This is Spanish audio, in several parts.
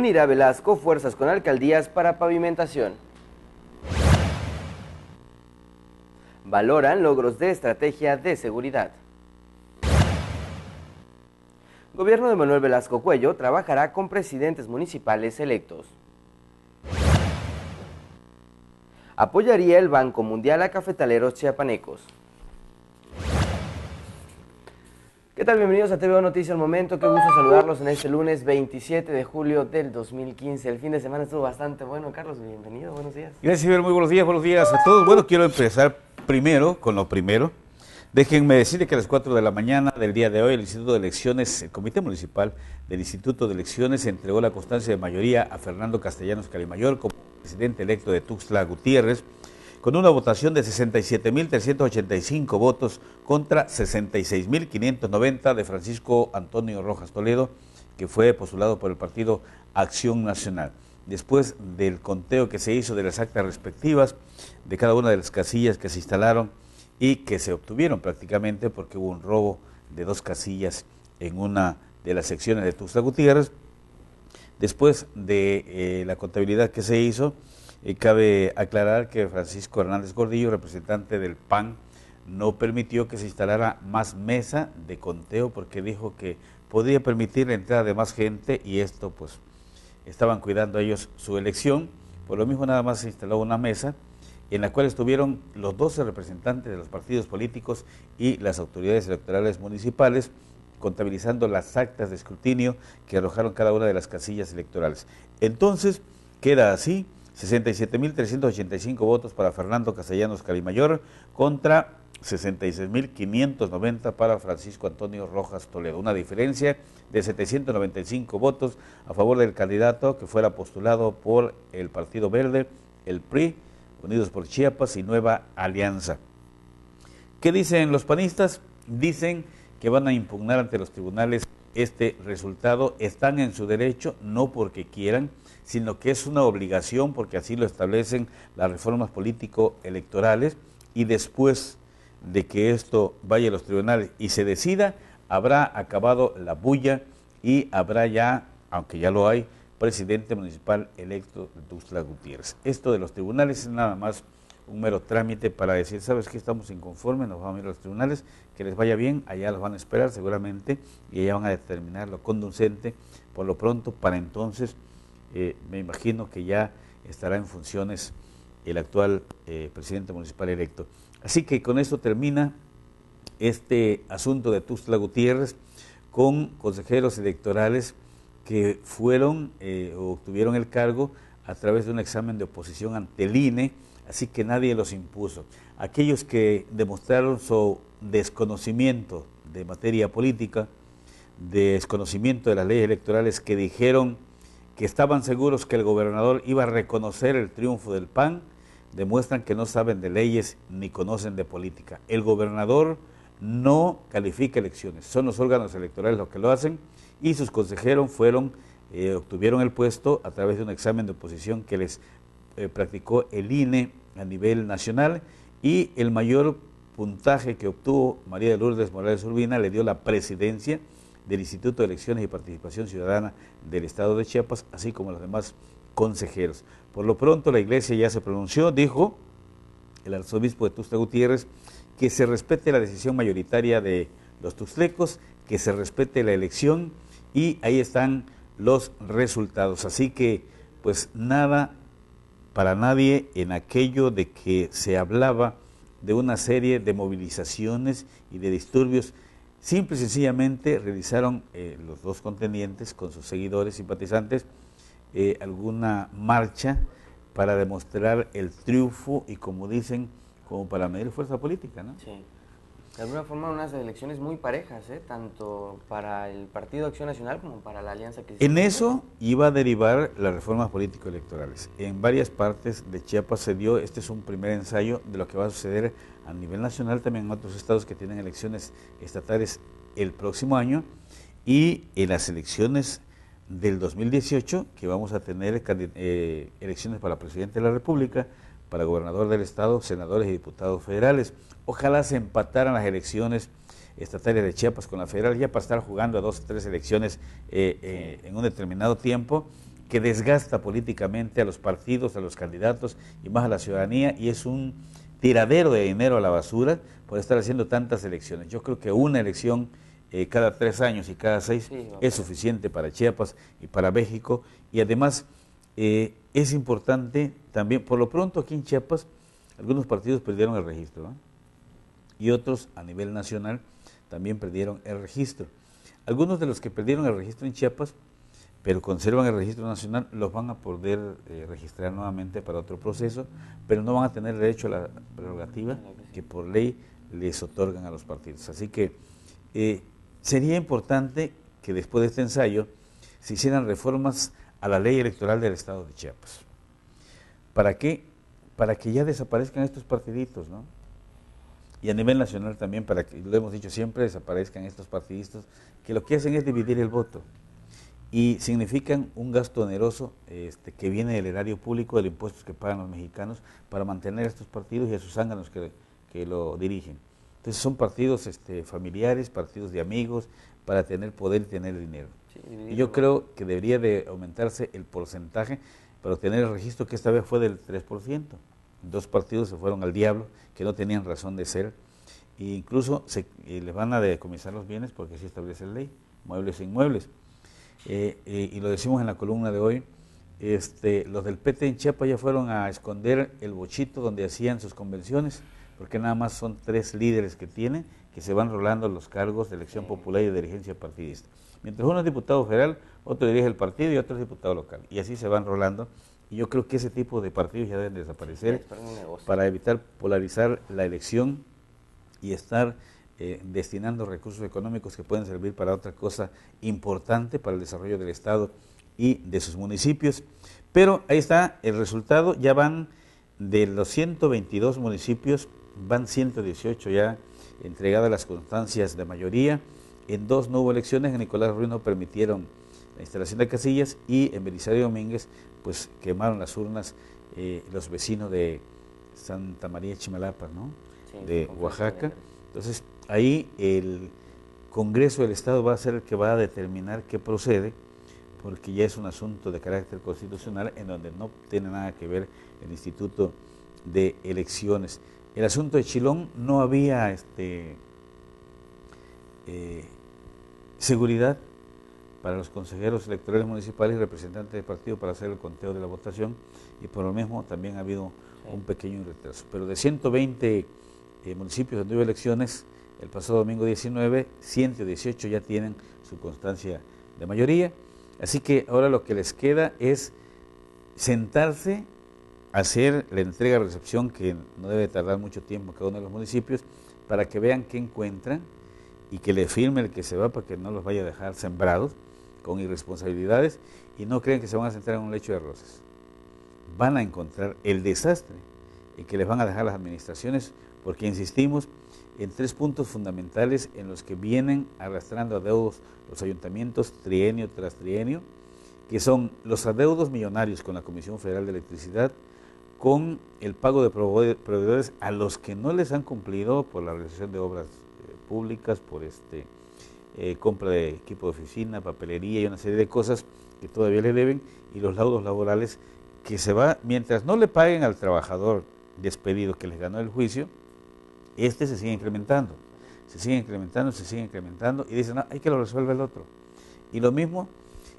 Unirá Velasco fuerzas con alcaldías para pavimentación. Valoran logros de estrategia de seguridad. Gobierno de Manuel Velasco Cuello trabajará con presidentes municipales electos. Apoyaría el Banco Mundial a cafetaleros chiapanecos. ¿Qué tal? Bienvenidos a TVO Noticias al Momento. Qué gusto saludarlos en este lunes 27 de julio del 2015. El fin de semana estuvo bastante bueno. Carlos, bienvenido. Buenos días. Gracias, Muy buenos días. Buenos días a todos. Bueno, quiero empezar primero con lo primero. Déjenme decirles que a las 4 de la mañana del día de hoy el Instituto de Elecciones, el Comité Municipal del Instituto de Elecciones entregó la constancia de mayoría a Fernando Castellanos Calimayor como presidente electo de Tuxtla Gutiérrez con una votación de 67.385 votos contra 66.590 de Francisco Antonio Rojas Toledo, que fue postulado por el partido Acción Nacional. Después del conteo que se hizo de las actas respectivas de cada una de las casillas que se instalaron, y que se obtuvieron prácticamente porque hubo un robo de dos casillas en una de las secciones de Tuxtla Gutiérrez. Después de eh, la contabilidad que se hizo, eh, cabe aclarar que Francisco Hernández Gordillo, representante del PAN, no permitió que se instalara más mesa de conteo porque dijo que podía permitir la entrada de más gente y esto pues estaban cuidando ellos su elección. Por lo mismo nada más se instaló una mesa en la cual estuvieron los 12 representantes de los partidos políticos y las autoridades electorales municipales, contabilizando las actas de escrutinio que arrojaron cada una de las casillas electorales. Entonces, queda así, 67.385 votos para Fernando Castellanos Calimayor contra 66.590 para Francisco Antonio Rojas Toledo. Una diferencia de 795 votos a favor del candidato que fuera postulado por el Partido Verde, el PRI, Unidos por Chiapas y Nueva Alianza. ¿Qué dicen los panistas? Dicen que van a impugnar ante los tribunales este resultado. Están en su derecho, no porque quieran, sino que es una obligación porque así lo establecen las reformas político-electorales y después de que esto vaya a los tribunales y se decida, habrá acabado la bulla y habrá ya, aunque ya lo hay, presidente municipal electo Tuxtla Gutiérrez. Esto de los tribunales es nada más un mero trámite para decir, ¿sabes qué? Estamos inconformes, nos vamos a ir a los tribunales, que les vaya bien, allá los van a esperar seguramente y allá van a determinar lo conducente. Por lo pronto, para entonces, eh, me imagino que ya estará en funciones el actual eh, presidente municipal electo. Así que con esto termina este asunto de Tuxtla Gutiérrez con consejeros electorales que fueron eh, o obtuvieron el cargo a través de un examen de oposición ante el INE, así que nadie los impuso. Aquellos que demostraron su desconocimiento de materia política, desconocimiento de las leyes electorales, que dijeron que estaban seguros que el gobernador iba a reconocer el triunfo del PAN, demuestran que no saben de leyes ni conocen de política. El gobernador no califica elecciones, son los órganos electorales los que lo hacen y sus consejeros fueron, eh, obtuvieron el puesto a través de un examen de oposición que les eh, practicó el INE a nivel nacional y el mayor puntaje que obtuvo María de Lourdes Morales Urbina le dio la presidencia del Instituto de Elecciones y Participación Ciudadana del Estado de Chiapas, así como los demás consejeros. Por lo pronto la iglesia ya se pronunció, dijo el arzobispo de Tuxtla Gutiérrez, que se respete la decisión mayoritaria de los tuxtlecos, que se respete la elección y ahí están los resultados. Así que, pues nada para nadie en aquello de que se hablaba de una serie de movilizaciones y de disturbios. Simple y sencillamente realizaron eh, los dos contendientes con sus seguidores simpatizantes eh, alguna marcha para demostrar el triunfo y como dicen, como para medir fuerza política, ¿no? Sí de alguna forma unas elecciones muy parejas, ¿eh? tanto para el Partido Acción Nacional como para la Alianza que En eso iba a derivar las reformas político-electorales. En varias partes de Chiapas se dio, este es un primer ensayo de lo que va a suceder a nivel nacional, también en otros estados que tienen elecciones estatales el próximo año, y en las elecciones del 2018, que vamos a tener eh, elecciones para presidente de la República, para gobernador del estado, senadores y diputados federales. Ojalá se empataran las elecciones estatales de Chiapas con la federal, ya para estar jugando a dos o tres elecciones eh, eh, en un determinado tiempo que desgasta políticamente a los partidos, a los candidatos y más a la ciudadanía y es un tiradero de dinero a la basura por estar haciendo tantas elecciones. Yo creo que una elección eh, cada tres años y cada seis es suficiente para Chiapas y para México y además eh, es importante también, por lo pronto aquí en Chiapas, algunos partidos perdieron el registro y otros a nivel nacional también perdieron el registro. Algunos de los que perdieron el registro en Chiapas, pero conservan el registro nacional, los van a poder eh, registrar nuevamente para otro proceso, pero no van a tener derecho a la prerrogativa que por ley les otorgan a los partidos. Así que eh, sería importante que después de este ensayo se hicieran reformas a la ley electoral del Estado de Chiapas. ¿Para qué? Para que ya desaparezcan estos partiditos, ¿no? Y a nivel nacional también, para que, lo hemos dicho siempre, desaparezcan estos partidistas que lo que hacen es dividir el voto y significan un gasto oneroso este, que viene del erario público, de los impuestos que pagan los mexicanos para mantener a estos partidos y a sus zánganos que, que lo dirigen. Entonces son partidos este, familiares, partidos de amigos, para tener poder y tener dinero. y yo creo que debería de aumentarse el porcentaje para obtener el registro que esta vez fue del 3%. Dos partidos se fueron al diablo, que no tenían razón de ser, e incluso se, les van a decomisar los bienes porque así establece la ley, muebles e inmuebles. Eh, eh, y lo decimos en la columna de hoy, este, los del PT en Chiapas ya fueron a esconder el bochito donde hacían sus convenciones, porque nada más son tres líderes que tienen que se van rolando los cargos de elección popular y de dirigencia partidista. Mientras uno es diputado federal, otro dirige el partido y otro es diputado local. Y así se van rolando. Y yo creo que ese tipo de partidos ya deben desaparecer para evitar polarizar la elección y estar eh, destinando recursos económicos que pueden servir para otra cosa importante para el desarrollo del Estado y de sus municipios. Pero ahí está el resultado, ya van de los 122 municipios van 118 ya entregadas las constancias de mayoría. En dos no hubo elecciones, en Nicolás Ruiz no permitieron la instalación de casillas y en Belisario Domínguez pues quemaron las urnas eh, los vecinos de Santa María Chimalapa, ¿no? de Oaxaca. Entonces ahí el Congreso del Estado va a ser el que va a determinar qué procede, porque ya es un asunto de carácter constitucional en donde no tiene nada que ver el Instituto de Elecciones. El asunto de Chilón no había este, eh, seguridad para los consejeros electorales municipales y representantes del partido para hacer el conteo de la votación y por lo mismo también ha habido un pequeño retraso. Pero de 120 eh, municipios donde hubo elecciones, el pasado domingo 19, 118 ya tienen su constancia de mayoría. Así que ahora lo que les queda es sentarse hacer la entrega-recepción, que no debe tardar mucho tiempo en cada uno de los municipios, para que vean qué encuentran y que le firme el que se va para que no los vaya a dejar sembrados con irresponsabilidades y no crean que se van a sentar en un lecho de rosas. Van a encontrar el desastre en que les van a dejar las administraciones, porque insistimos en tres puntos fundamentales en los que vienen arrastrando adeudos los ayuntamientos trienio tras trienio, que son los adeudos millonarios con la Comisión Federal de Electricidad, con el pago de proveedores a los que no les han cumplido por la realización de obras eh, públicas, por este eh, compra de equipo de oficina, papelería y una serie de cosas que todavía le deben, y los laudos laborales que se va, mientras no le paguen al trabajador despedido que les ganó el juicio, este se sigue incrementando, se sigue incrementando, se sigue incrementando, y dicen, no, hay que lo resuelva el otro. Y lo mismo,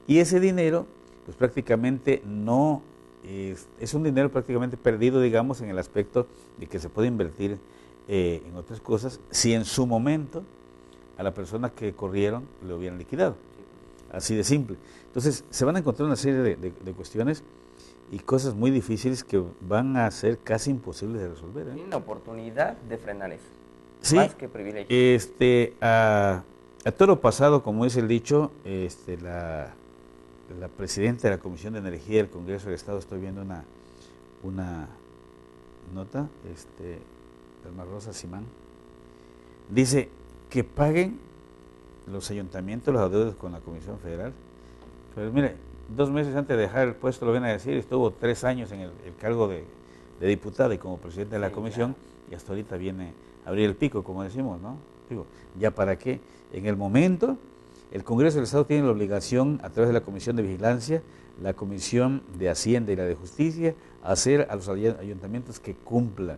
y ese dinero, pues prácticamente no es, un dinero prácticamente perdido, digamos, en el aspecto de que se puede invertir eh, en otras cosas si en su momento a la persona que corrieron le hubieran liquidado. Así de simple. Entonces, se van a encontrar una serie de, cuestiones y cosas muy difíciles que van a ser casi imposibles de resolver. ¿eh? Tienen la oportunidad de frenar eso. Sí, más que privilegio. Este, a, a toro pasado, como es el dicho, este, la, la presidenta de la Comisión de Energía del Congreso del Estado, estoy viendo una, una nota, este, de Rosa Simán, dice que paguen los ayuntamientos los adeudos con la Comisión Federal. Pero mire, dos meses antes de dejar el puesto, lo viene a decir, estuvo tres años en el, cargo de, de, diputada y como presidente de la comisión, y hasta ahorita viene a abrir el pico, como decimos, ¿no? Digo, ¿ya para qué? En el momento El Congreso del Estado tiene la obligación, a través de la Comisión de Vigilancia, la Comisión de Hacienda y la de Justicia, hacer a los ayuntamientos que cumplan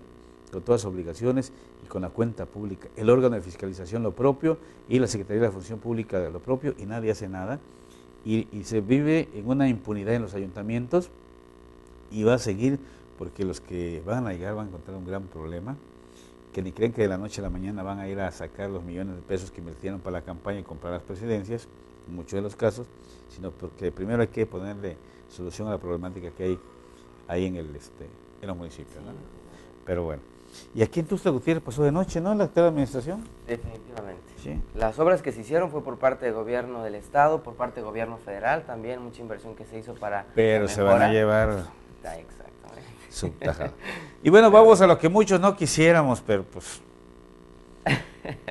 con todas sus obligaciones y con la cuenta pública. El órgano de fiscalización lo propio y la Secretaría de la Función Pública lo propio y nadie hace nada. Y, y se vive en una impunidad en los ayuntamientos y va a seguir porque los que van a llegar van a encontrar un gran problema, que ni creen que de la noche a la mañana van a ir a sacar los millones de pesos que invirtieron para la campaña y comprar las presidencias, en muchos de los casos, sino porque primero hay que ponerle solución a la problemática que hay ahí en el este en los municipios. Pero bueno. Y aquí en Tuxtla Gutiérrez pasó de noche, ¿no? La actual administración. Definitivamente. Sí. Las obras que se hicieron fue por parte del gobierno del estado, por parte del gobierno federal, también mucha inversión que se hizo para. Pero se van a llevar. Ah, exactamente. y bueno, vamos a lo que muchos no quisiéramos, pero pues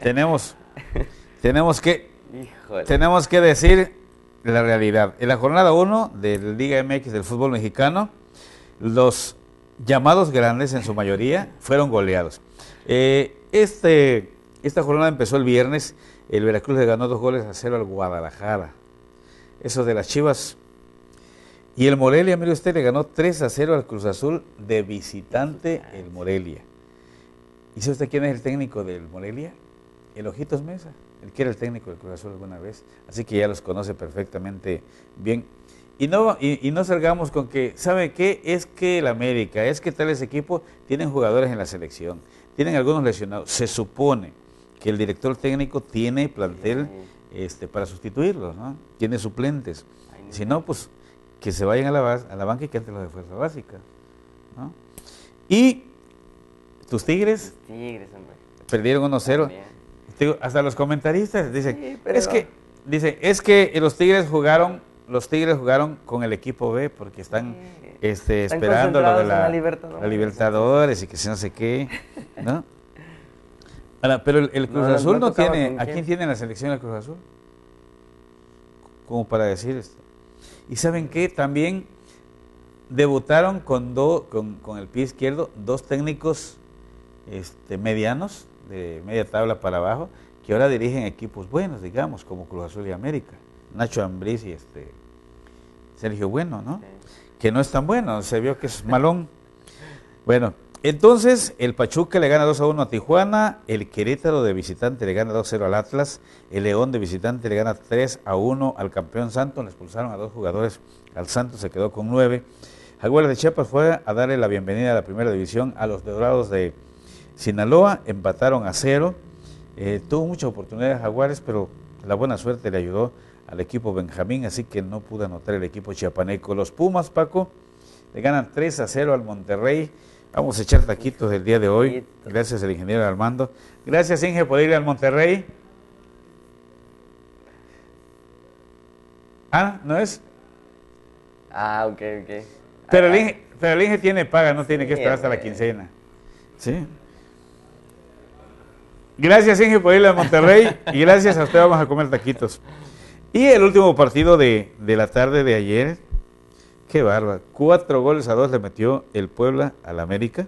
tenemos tenemos que tenemos que decir la realidad. En la jornada 1 del Liga MX del fútbol mexicano, los llamados grandes en su mayoría fueron goleados. Eh, este, esta jornada empezó el viernes, el Veracruz le ganó dos goles a cero al Guadalajara. Eso de las Chivas. Y el Morelia, mire usted, le ganó 3 a 0 al Cruz Azul de visitante el Morelia. ¿Y sabe usted quién es el técnico del Morelia? El Ojitos Mesa, el que era el técnico del Cruz Azul alguna vez. Así que ya los conoce perfectamente bien. Y no, y, no salgamos con que, ¿sabe qué? Es que el América, es que tales equipos tienen jugadores en la selección, tienen algunos lesionados. Se supone que el director técnico tiene plantel este, para sustituirlos, ¿no? Tiene suplentes. Si no, pues que se vayan a la, a la banca y que entren los de fuerza básica. ¿no? Y tus Tigres, tigres perdieron 1-0. Hasta los comentaristas dicen, es que, dice, es que los Tigres jugaron los Tigres jugaron con el equipo B porque están, este, esperando lo de la, Libertadores. y que si no sé qué, ¿no? pero el, Cruz Azul no, tiene, ¿a quién tiene la selección el Cruz Azul? Como para decir esto. Y saben qué, también debutaron con, con, con, el pie izquierdo dos técnicos este, medianos, de media tabla para abajo, que ahora dirigen equipos buenos, digamos, como Cruz Azul y América. Nacho Ambriz y este Sergio Bueno, ¿no? Que no es tan bueno, se vio que es malón. Bueno, entonces el Pachuca le gana 2 a 1 a Tijuana, el Querétaro de visitante le gana 2 a 0 al Atlas, el León de visitante le gana 3 a 1 al campeón Santos, le expulsaron a dos jugadores, al Santos se quedó con 9. Jaguares de Chiapas fue a darle la bienvenida a la primera división a los Dorados de Sinaloa, empataron a 0. Eh, tuvo muchas oportunidades Jaguares, pero la buena suerte le ayudó al equipo Benjamín, así que no pudo anotar el equipo chiapaneco. Los Pumas, Paco, le ganan 3 a 0 al Monterrey. Vamos a echar taquitos el día de hoy. Gracias al ingeniero Armando. Gracias, Inge, por ir al Monterrey. Ah, ¿no es? Ah, ok, ok. Pero, el, Inge, pero el Inge tiene paga, no tiene que esperar hasta la quincena. ¿Sí? Gracias, Inge, por ir al Monterrey. y gracias a usted, vamos a comer taquitos. Y el último partido de, la tarde de ayer, qué barba, cuatro goles a dos le metió el Puebla al América.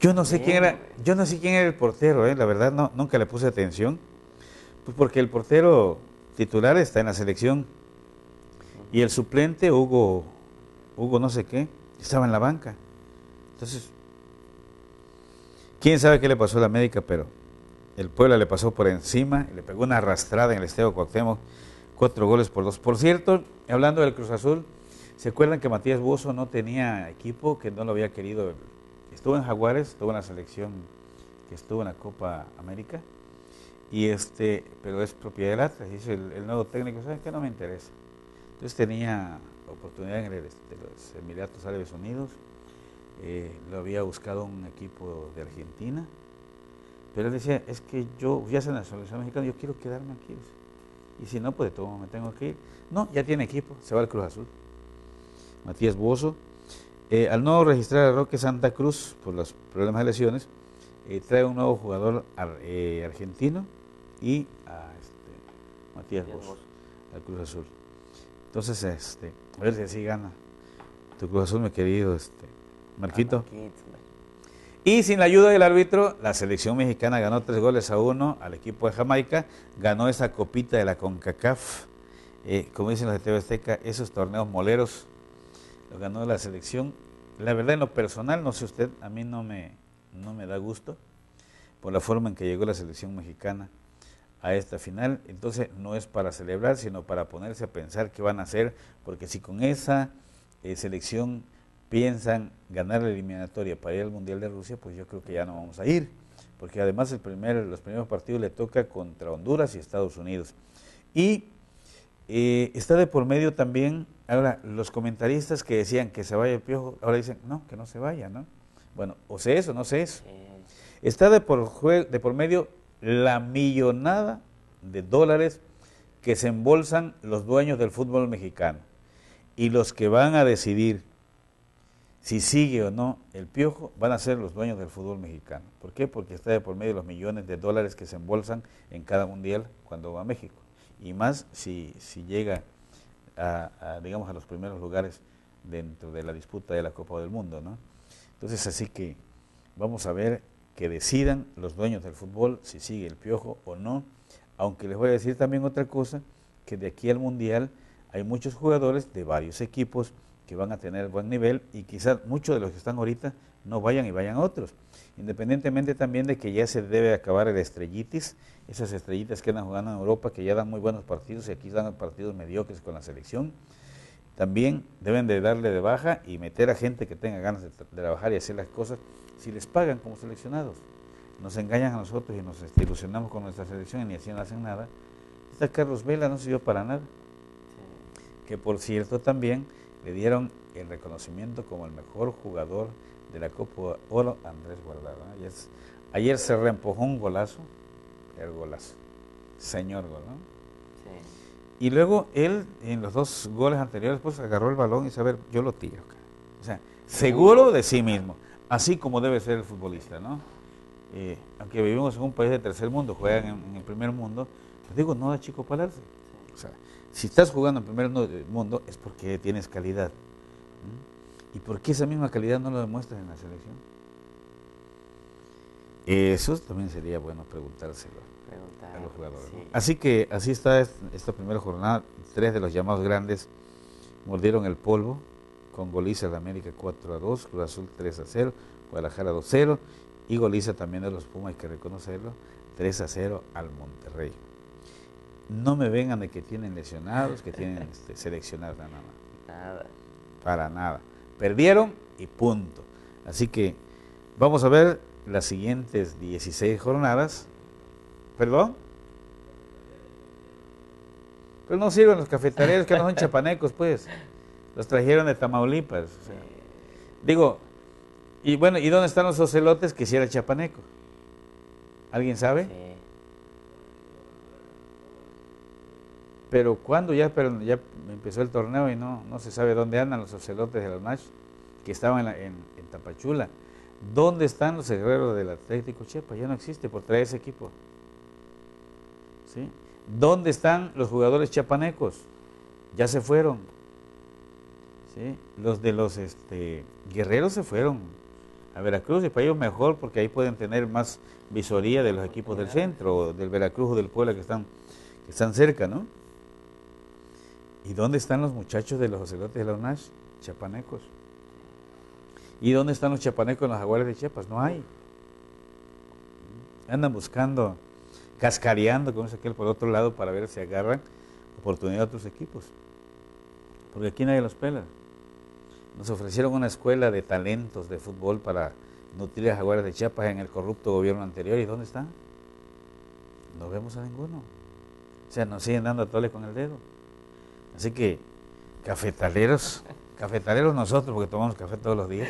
Yo no sé quién era, yo no sé quién era el portero, eh, la verdad no, nunca le puse atención, pues porque el portero titular está en la selección y el suplente Hugo, Hugo no sé qué, estaba en la banca. Entonces, quién sabe qué le pasó a la América, pero el Puebla le pasó por encima le pegó una arrastrada en el Estadio Cuauhtémoc, cuatro goles por dos. Por cierto, hablando del Cruz Azul, ¿se acuerdan que Matías Bozo no tenía equipo, que no lo había querido? Estuvo en Jaguares, estuvo en la selección que estuvo en la Copa América, y este, pero es propiedad del Atlas, dice el, nuevo técnico, ¿saben qué? No me interesa. Entonces tenía oportunidad en el, este, los Emiratos Árabes Unidos, eh, lo había buscado un equipo de Argentina, pero él decía, es que yo ya se la selección mexicana, yo quiero quedarme aquí. Y si no, pues de todo me tengo que ir. No, ya tiene equipo, se va al Cruz Azul. Matías Bozo. Eh, al no registrar a Roque Santa Cruz por los problemas de lesiones, eh, trae un nuevo jugador eh, argentino y a este, Matías Bozo, al Cruz Azul. Entonces, este, a ver si así gana tu Cruz Azul, mi querido este, Marquito. Y sin la ayuda del árbitro, la selección mexicana ganó tres goles a uno al equipo de Jamaica, ganó esa copita de la CONCACAF, eh, como dicen los de TV Azteca, esos torneos moleros, lo ganó la selección. La verdad, en lo personal, no sé usted, a mí no me, no me da gusto por la forma en que llegó la selección mexicana a esta final. Entonces, no es para celebrar, sino para ponerse a pensar qué van a hacer, porque si con esa eh, selección piensan ganar la eliminatoria para ir al Mundial de Rusia, pues yo creo que ya no vamos a ir, porque además el primer, los primeros partidos le toca contra Honduras y Estados Unidos. Y eh, está de por medio también, ahora, los comentaristas que decían que se vaya el piojo, ahora dicen, no, que no se vaya, ¿no? Bueno, o sé eso, no sé eso. Está de por, de por medio la millonada de dólares que se embolsan los dueños del fútbol mexicano y los que van a decidir si sigue o no el piojo van a ser los dueños del fútbol mexicano. ¿Por qué? Porque está de por medio de los millones de dólares que se embolsan en cada mundial cuando va a México. Y más si, si llega a, digamos, a los primeros lugares dentro de la disputa de la Copa del Mundo. ¿no? Entonces, así que vamos a ver que decidan los dueños del fútbol si sigue el piojo o no. Aunque les voy a decir también otra cosa, que de aquí al Mundial hay muchos jugadores de varios equipos que van a tener buen nivel y quizás muchos de los que están ahorita no vayan y vayan otros. Independientemente también de que ya se debe acabar el estrellitis, esas estrellitas que andan jugando en Europa, que ya dan muy buenos partidos y aquí dan partidos mediocres con la selección, también deben de darle de baja y meter a gente que tenga ganas de, trabajar y hacer las cosas si les pagan como seleccionados. Nos engañan a nosotros y nos ilusionamos con nuestra selección y ni así no hacen nada. Está Carlos Vela no sirvió para nada. Que por cierto también le dieron el reconocimiento como el mejor jugador de la Copa Oro Andrés Guardado. Ayer, se reempujó un golazo, el golazo, señor gol, ¿no? Sí. Y luego él, en los dos goles anteriores, pues agarró el balón y saber, yo lo tiro. O sea, seguro de sí mismo, así como debe ser el futbolista, ¿no? Eh, aunque vivimos en un país de tercer mundo, juegan en, el primer mundo, les digo, no da chico. O sea, si estás jugando en primer mundo es porque tienes calidad. ¿Y por qué esa misma calidad no lo demuestras en la selección? Eso también sería bueno preguntárselo a los jugadores. Así que así está esta primera jornada. Tres de los llamados grandes mordieron el polvo con goliza de América 4 a 2, Cruz Azul 3 a 0, Guadalajara 2 a 0 y goliza también de los Pumas, hay que reconocerlo, 3 a 0 al Monterrey no me vengan de que tienen lesionados, que tienen este, seleccionados, nada Nada. Para nada. Perdieron y punto. Así que vamos a ver las siguientes 16 jornadas. ¿Perdón? Pero no sirven los cafetaleros que no son chapanecos, pues. Los trajeron de Tamaulipas. Digo, y bueno, ¿y dónde están los ocelotes que si era chapaneco? ¿Alguien sabe? Sí. Pero cuando ya, pero ya empezó el torneo y no, no se sabe dónde andan los ocelotes de la Nash, que estaban en, Tapachula. ¿Dónde están los guerreros del Atlético Chepa? Ya no existe por traer ese equipo. ¿Sí? ¿Dónde están los jugadores chapanecos? Ya se fueron. ¿Sí? Los de los este, guerreros se fueron a Veracruz y para ellos mejor porque ahí pueden tener más visoría de los equipos del centro, del Veracruz o del Puebla que están, que están cerca, ¿no? ¿Y dónde están los muchachos de los ocelotes de la UNASH? Chapanecos. ¿Y dónde están los chapanecos en los jaguares de Chiapas? No hay. Andan buscando, cascareando, como es aquel por otro lado, para ver si agarran oportunidad a otros equipos. Porque aquí nadie los pela. Nos ofrecieron una escuela de talentos de fútbol para nutrir a jaguares de Chiapas en el corrupto gobierno anterior. ¿Y dónde están? No vemos a ninguno. O sea, nos siguen dando a tole con el dedo. Así que, cafetaleros, cafetaleros nosotros, porque tomamos café todos los días,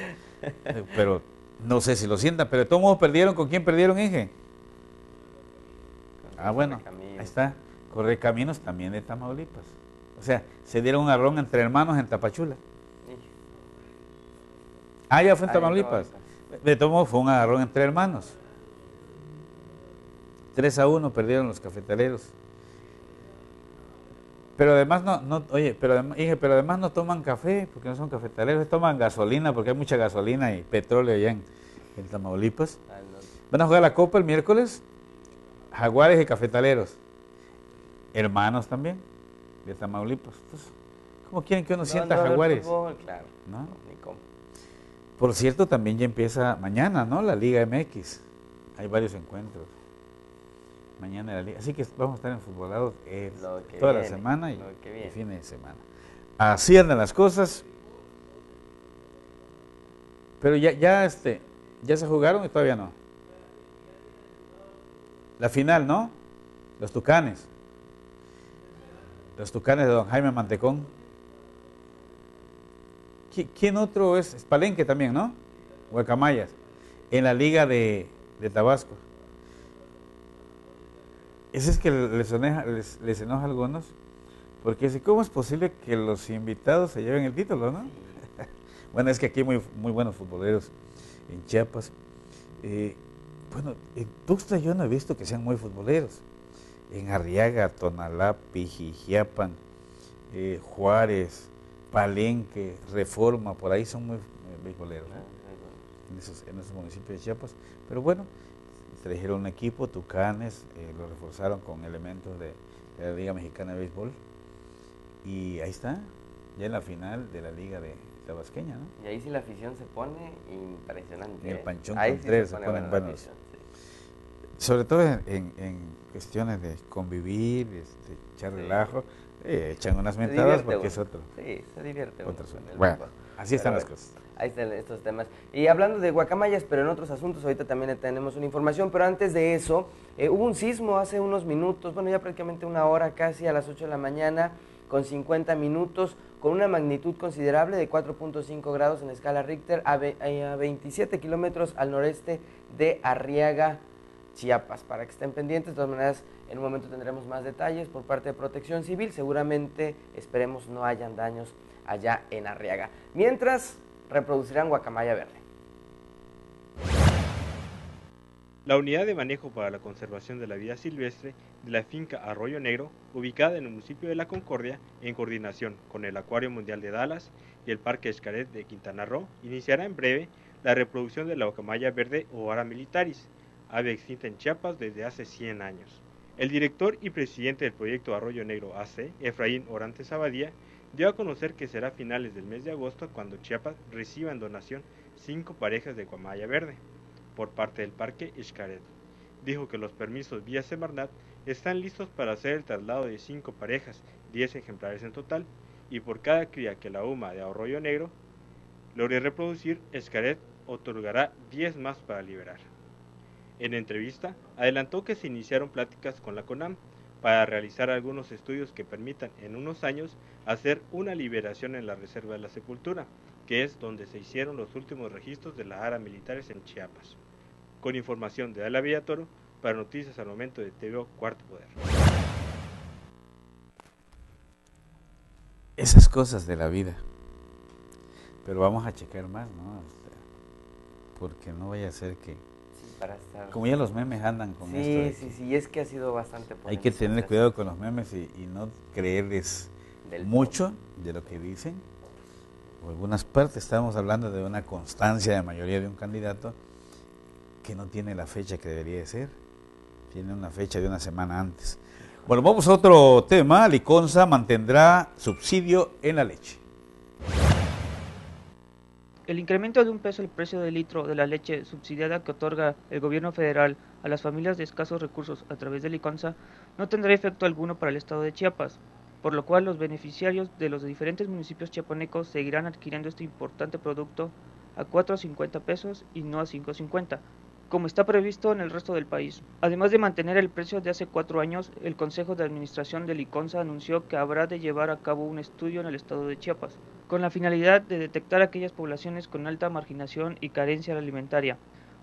pero no sé si lo sientan, pero de todos modos perdieron. ¿Con quién perdieron, Inge? Ah, bueno, ahí está. Correcaminos también de Tamaulipas. O sea, se dieron un arrón entre hermanos en Tapachula. Ah, ya fue en Tamaulipas. De todos modos fue un agarrón entre hermanos. 3 a 1 perdieron los cafetaleros. Pero además no, no oye, pero además, dije, pero además no toman café porque no son cafetaleros, toman gasolina porque hay mucha gasolina y petróleo allá en Tamaulipas. Van a jugar la Copa el miércoles. Jaguares y Cafetaleros. Hermanos también, de Tamaulipas. Entonces, ¿Cómo quieren que uno sienta Jaguares? claro. ¿No? Ni cómo. Por cierto, también ya empieza mañana, ¿no? La Liga MX. Hay varios encuentros. Mañana la Liga. Así que vamos a estar en futbolados toda la semana y el fin de semana. Así andan las cosas. Pero ya, ya, este, ya se jugaron y todavía no. La final, ¿no? Los Tucanes. Los Tucanes de don Jaime Mantecón. ¿Quién otro es? es Palenque también, ¿no? Huacamayas. En la liga de, Tabasco. Ese es que les, enoja, les, enoja a algunos. Porque dice, ¿cómo es posible que los invitados se lleven el título, no? bueno, es que aquí hay muy, muy buenos futboleros en Chiapas. Eh, bueno, en Tuxtla yo no he visto que sean muy futboleros. En Arriaga, Tonalá, Pijijiapan, eh, Juárez, Palenque, Reforma, por ahí son muy eh, beisboleros, en, esos, en esos municipios de Chiapas. Pero bueno, trajeron un equipo, Tucanes, eh, lo reforzaron con elementos de, la Liga Mexicana de Béisbol. Y ahí está, ya en la final de la Liga de Tabasqueña, ¿no? Y ahí sí la afición se pone impresionante. En el Panchón Contreras se, ponen buenos. Sobre todo en, en, cuestiones de convivir, este, echar relajo. Eh, echan unas mentadas porque es otro. Sí, se divierte. bueno, así están las cosas. Ahí están estos temas. Y hablando de guacamayas, pero en otros asuntos, ahorita también tenemos una información, pero antes de eso, eh, hubo un sismo hace unos minutos, bueno, ya prácticamente una hora casi a las 8 de la mañana, con 50 minutos, con una magnitud considerable de 4.5 grados en escala Richter, a, eh, a 27 kilómetros al noreste de Arriaga, Chiapas. Para que estén pendientes, de todas maneras, en un momento tendremos más detalles por parte de Protección Civil. Seguramente esperemos no hayan daños allá en Arriaga. Mientras, reproducirán guacamaya verde. La unidad de manejo para la conservación de la vida silvestre de la finca Arroyo Negro, ubicada en el municipio de La Concordia, en coordinación con el Acuario Mundial de Dallas y el Parque Escaret de Quintana Roo, iniciará en breve la reproducción de la guacamaya verde o ara militaris, ave extinta en Chiapas desde hace 100 años. El director y presidente del proyecto Arroyo Negro AC, Efraín Orantes Abadía, dio a conocer que será a finales del mes de agosto cuando Chiapas reciba en donación cinco parejas de guamaya verde por parte del Parque Xcaret. Dijo que los permisos vía Semarnat están listos para hacer el traslado de cinco parejas, 10 ejemplares en total, y por cada cría que la UMA de Arroyo Negro logre reproducir, Xcaret otorgará 10 más para liberar. En entrevista, adelantó que se iniciaron pláticas con la CONAM para realizar algunos estudios que permitan en unos años hacer una liberación en la Reserva de la Sepultura, que es donde se hicieron los últimos registros de las aras militares en Chiapas. Con información de Ala Villatoro, para Noticias al Momento de TVO Cuarto Poder. Esas cosas de la vida. Pero vamos a checar más, ¿no? Porque no vaya a ser que como ya los memes andan con esto. Sí, sí, sí, es que ha sido bastante Hay que tener cuidado con los memes y, no creerles mucho de lo que dicen. Por algunas partes estamos hablando de una constancia de mayoría de un candidato que no tiene la fecha que debería de ser. Tiene una fecha de una semana antes. Bueno, vamos a otro tema. Liconza mantendrá subsidio en la leche. El incremento de un peso el precio del litro de la leche subsidiada que otorga el gobierno federal a las familias de escasos recursos a través de Liconza no tendrá efecto alguno para el estado de Chiapas, por lo cual los beneficiarios de los diferentes municipios chiapanecos seguirán adquiriendo este importante producto a 4.50 pesos y no a 5.50, como está previsto en el resto del país. Además de mantener el precio de hace cuatro años, el Consejo de Administración de Liconza anunció que habrá de llevar a cabo un estudio en el estado de Chiapas con la finalidad de detectar aquellas poblaciones con alta marginación y carencia alimentaria,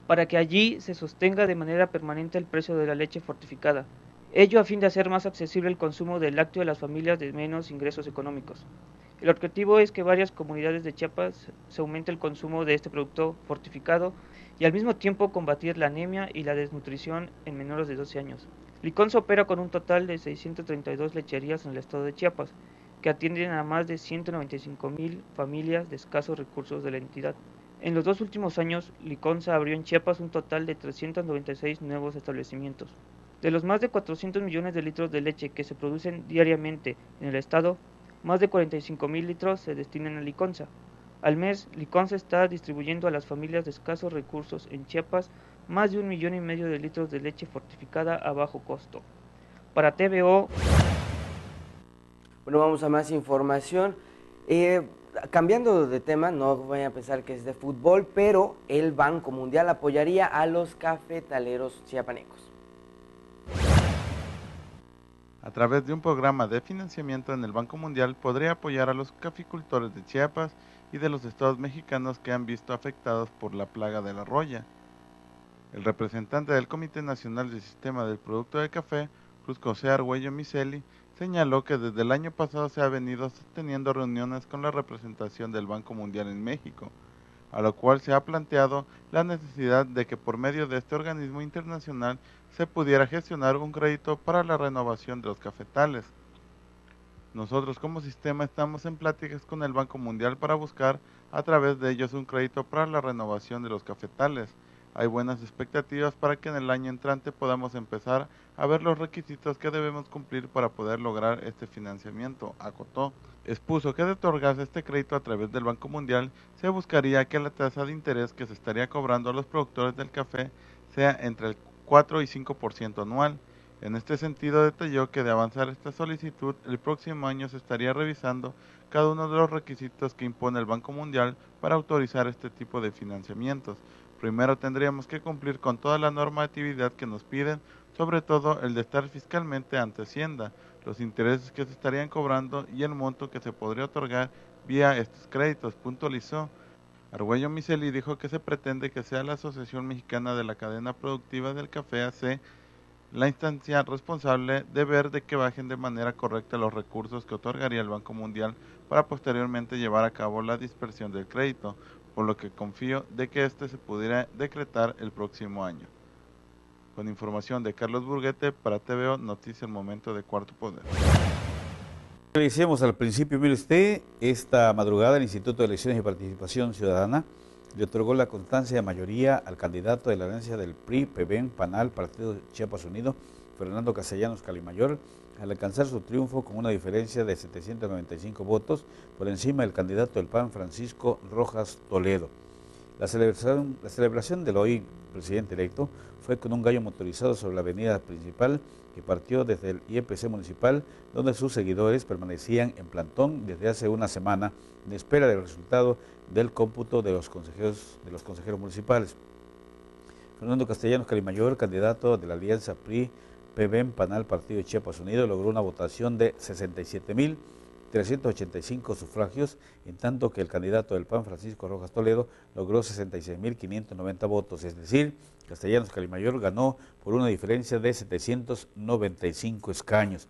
para que allí se sostenga de manera permanente el precio de la leche fortificada, ello a fin de hacer más accesible el consumo del lácteo a las familias de menos ingresos económicos. El objetivo es que varias comunidades de Chiapas se aumente el consumo de este producto fortificado y al mismo tiempo combatir la anemia y la desnutrición en menores de 12 años. Liconza opera con un total de 632 lecherías en el estado de Chiapas, que atienden a más de 195 mil familias de escasos recursos de la entidad. En los dos últimos años, Liconza abrió en Chiapas un total de 396 nuevos establecimientos. De los más de 400 millones de litros de leche que se producen diariamente en el estado, más de 45 mil litros se destinan a Liconza. Al mes, Liconza está distribuyendo a las familias de escasos recursos en Chiapas más de un millón y medio de litros de leche fortificada a bajo costo. Para TVO. Bueno, vamos a más información. Eh, cambiando de tema, no vayan a pensar que es de fútbol, pero el Banco Mundial apoyaría a los cafetaleros chiapanecos. A través de un programa de financiamiento en el Banco Mundial podría apoyar a los caficultores de Chiapas y de los estados mexicanos que han visto afectados por la plaga de la roya. El representante del Comité Nacional del Sistema del Producto de Café, Cruz José Argüello Miseli, señaló que desde el año pasado se ha venido sosteniendo reuniones con la representación del Banco Mundial en México, a lo cual se ha planteado la necesidad de que por medio de este organismo internacional se pudiera gestionar un crédito para la renovación de los cafetales. Nosotros como sistema estamos en pláticas con el Banco Mundial para buscar a través de ellos un crédito para la renovación de los cafetales hay buenas expectativas para que en el año entrante podamos empezar a ver los requisitos que debemos cumplir para poder lograr este financiamiento, acotó. Expuso que de otorgarse este crédito a través del Banco Mundial, se buscaría que la tasa de interés que se estaría cobrando a los productores del café sea entre el 4 y 5% anual. En este sentido, detalló que de avanzar esta solicitud, el próximo año se estaría revisando cada uno de los requisitos que impone el Banco Mundial para autorizar este tipo de financiamientos. Primero tendríamos que cumplir con toda la normatividad que nos piden, sobre todo el de estar fiscalmente ante Hacienda, los intereses que se estarían cobrando y el monto que se podría otorgar vía estos créditos, puntualizó. Argüello Miseli dijo que se pretende que sea la Asociación Mexicana de la Cadena Productiva del Café AC la instancia responsable de ver de que bajen de manera correcta los recursos que otorgaría el Banco Mundial para posteriormente llevar a cabo la dispersión del crédito, por lo que confío de que este se pudiera decretar el próximo año. Con información de Carlos Burguete para TVO Noticia el Momento de Cuarto Poder. Le decíamos al principio, mire usted, esta madrugada el Instituto de Elecciones y Participación Ciudadana le otorgó la constancia de mayoría al candidato de la herencia del PRI, PBN, PANAL, Partido Chiapas Unido, Fernando Castellanos Calimayor, al alcanzar su triunfo con una diferencia de 795 votos por encima del candidato del PAN Francisco Rojas Toledo. La celebración, la celebración del hoy presidente electo fue con un gallo motorizado sobre la avenida principal que partió desde el IEPC municipal, donde sus seguidores permanecían en plantón desde hace una semana en espera del resultado del cómputo de los consejeros, de los consejeros municipales. Fernando Castellanos Calimayor, candidato de la Alianza PRI PBM Panal Partido de Chiapas Unido logró una votación de 67.385 sufragios, en tanto que el candidato del PAN, Francisco Rojas Toledo, logró 66.590 votos, es decir, Castellanos Calimayor ganó por una diferencia de 795 escaños.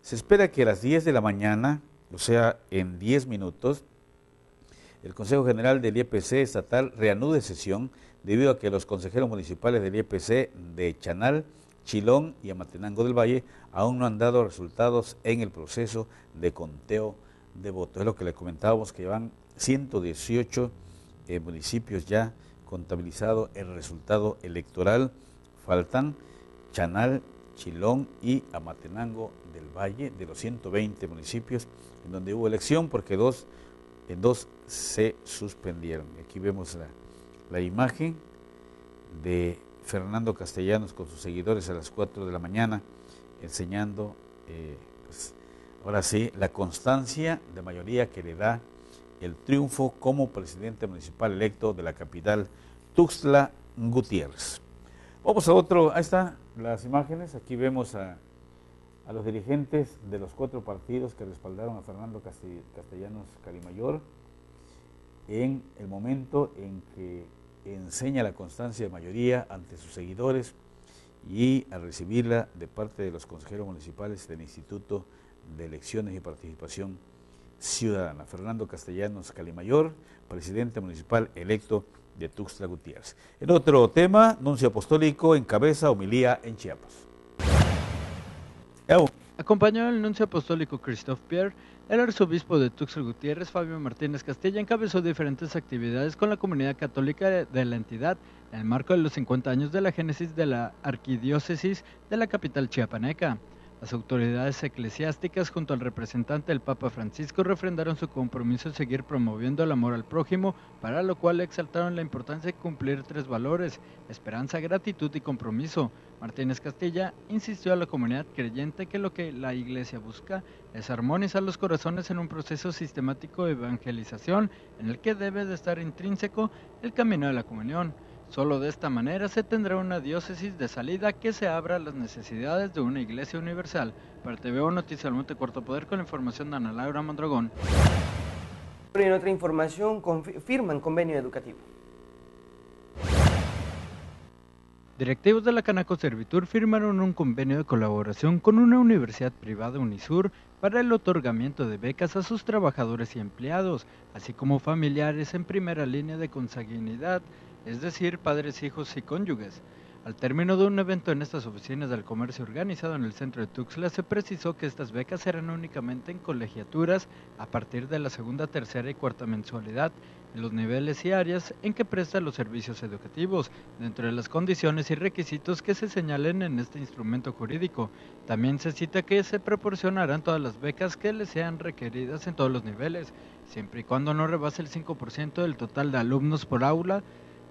Se espera que a las 10 de la mañana, o sea, en 10 minutos, el Consejo General del IEPC estatal reanude sesión debido a que los consejeros municipales del IEPC de Chanal Chilón y Amatenango del Valle aún no han dado resultados en el proceso de conteo de votos. Es lo que le comentábamos, que van 118 eh, municipios ya contabilizado el resultado electoral. Faltan Chanal, Chilón y Amatenango del Valle, de los 120 municipios en donde hubo elección, porque dos, en dos se suspendieron. Aquí vemos la, la imagen de Fernando Castellanos con sus seguidores a las 4 de la mañana, enseñando, eh, pues, ahora sí, la constancia de mayoría que le da el triunfo como presidente municipal electo de la capital, Tuxtla Gutiérrez. Vamos a otro, ahí están las imágenes, aquí vemos a, a los dirigentes de los cuatro partidos que respaldaron a Fernando Castellanos Calimayor en el momento en que enseña la constancia de mayoría ante sus seguidores y al recibirla de parte de los consejeros municipales del Instituto de Elecciones y Participación Ciudadana. Fernando Castellanos Calimayor, presidente municipal electo de Tuxtla Gutiérrez. En otro tema, nuncio apostólico encabeza homilía en Chiapas. Acompañado el nuncio apostólico Christophe Pierre, el arzobispo de Tuxtla Gutiérrez, Fabio Martínez Castilla, encabezó diferentes actividades con la comunidad católica de la entidad en el marco de los 50 años de la génesis de la arquidiócesis de la capital chiapaneca. Las autoridades eclesiásticas junto al representante del Papa Francisco refrendaron su compromiso de seguir promoviendo el amor al prójimo, para lo cual exaltaron la importancia de cumplir tres valores, esperanza, gratitud y compromiso. Martínez Castilla insistió a la comunidad creyente que lo que la Iglesia busca es armonizar los corazones en un proceso sistemático de evangelización en el que debe de estar intrínseco el camino de la comunión. Solo de esta manera se tendrá una diócesis de salida que se abra a las necesidades de una iglesia universal. Para TVO Noticias del Monte Cuarto Poder con la información de Ana Laura Mondragón. En otra información, firman convenio educativo. Directivos de la Canaco Servitur firmaron un convenio de colaboración con una universidad privada Unisur para el otorgamiento de becas a sus trabajadores y empleados, así como familiares en primera línea de consanguinidad es decir, padres, hijos y cónyuges. Al término de un evento en estas oficinas del comercio organizado en el centro de Tuxtla, se precisó que estas becas eran únicamente en colegiaturas a partir de la segunda, tercera y cuarta mensualidad, en los niveles y áreas en que presta los servicios educativos, dentro de las condiciones y requisitos que se señalen en este instrumento jurídico. También se cita que se proporcionarán todas las becas que les sean requeridas en todos los niveles, siempre y cuando no rebase el 5% del total de alumnos por aula,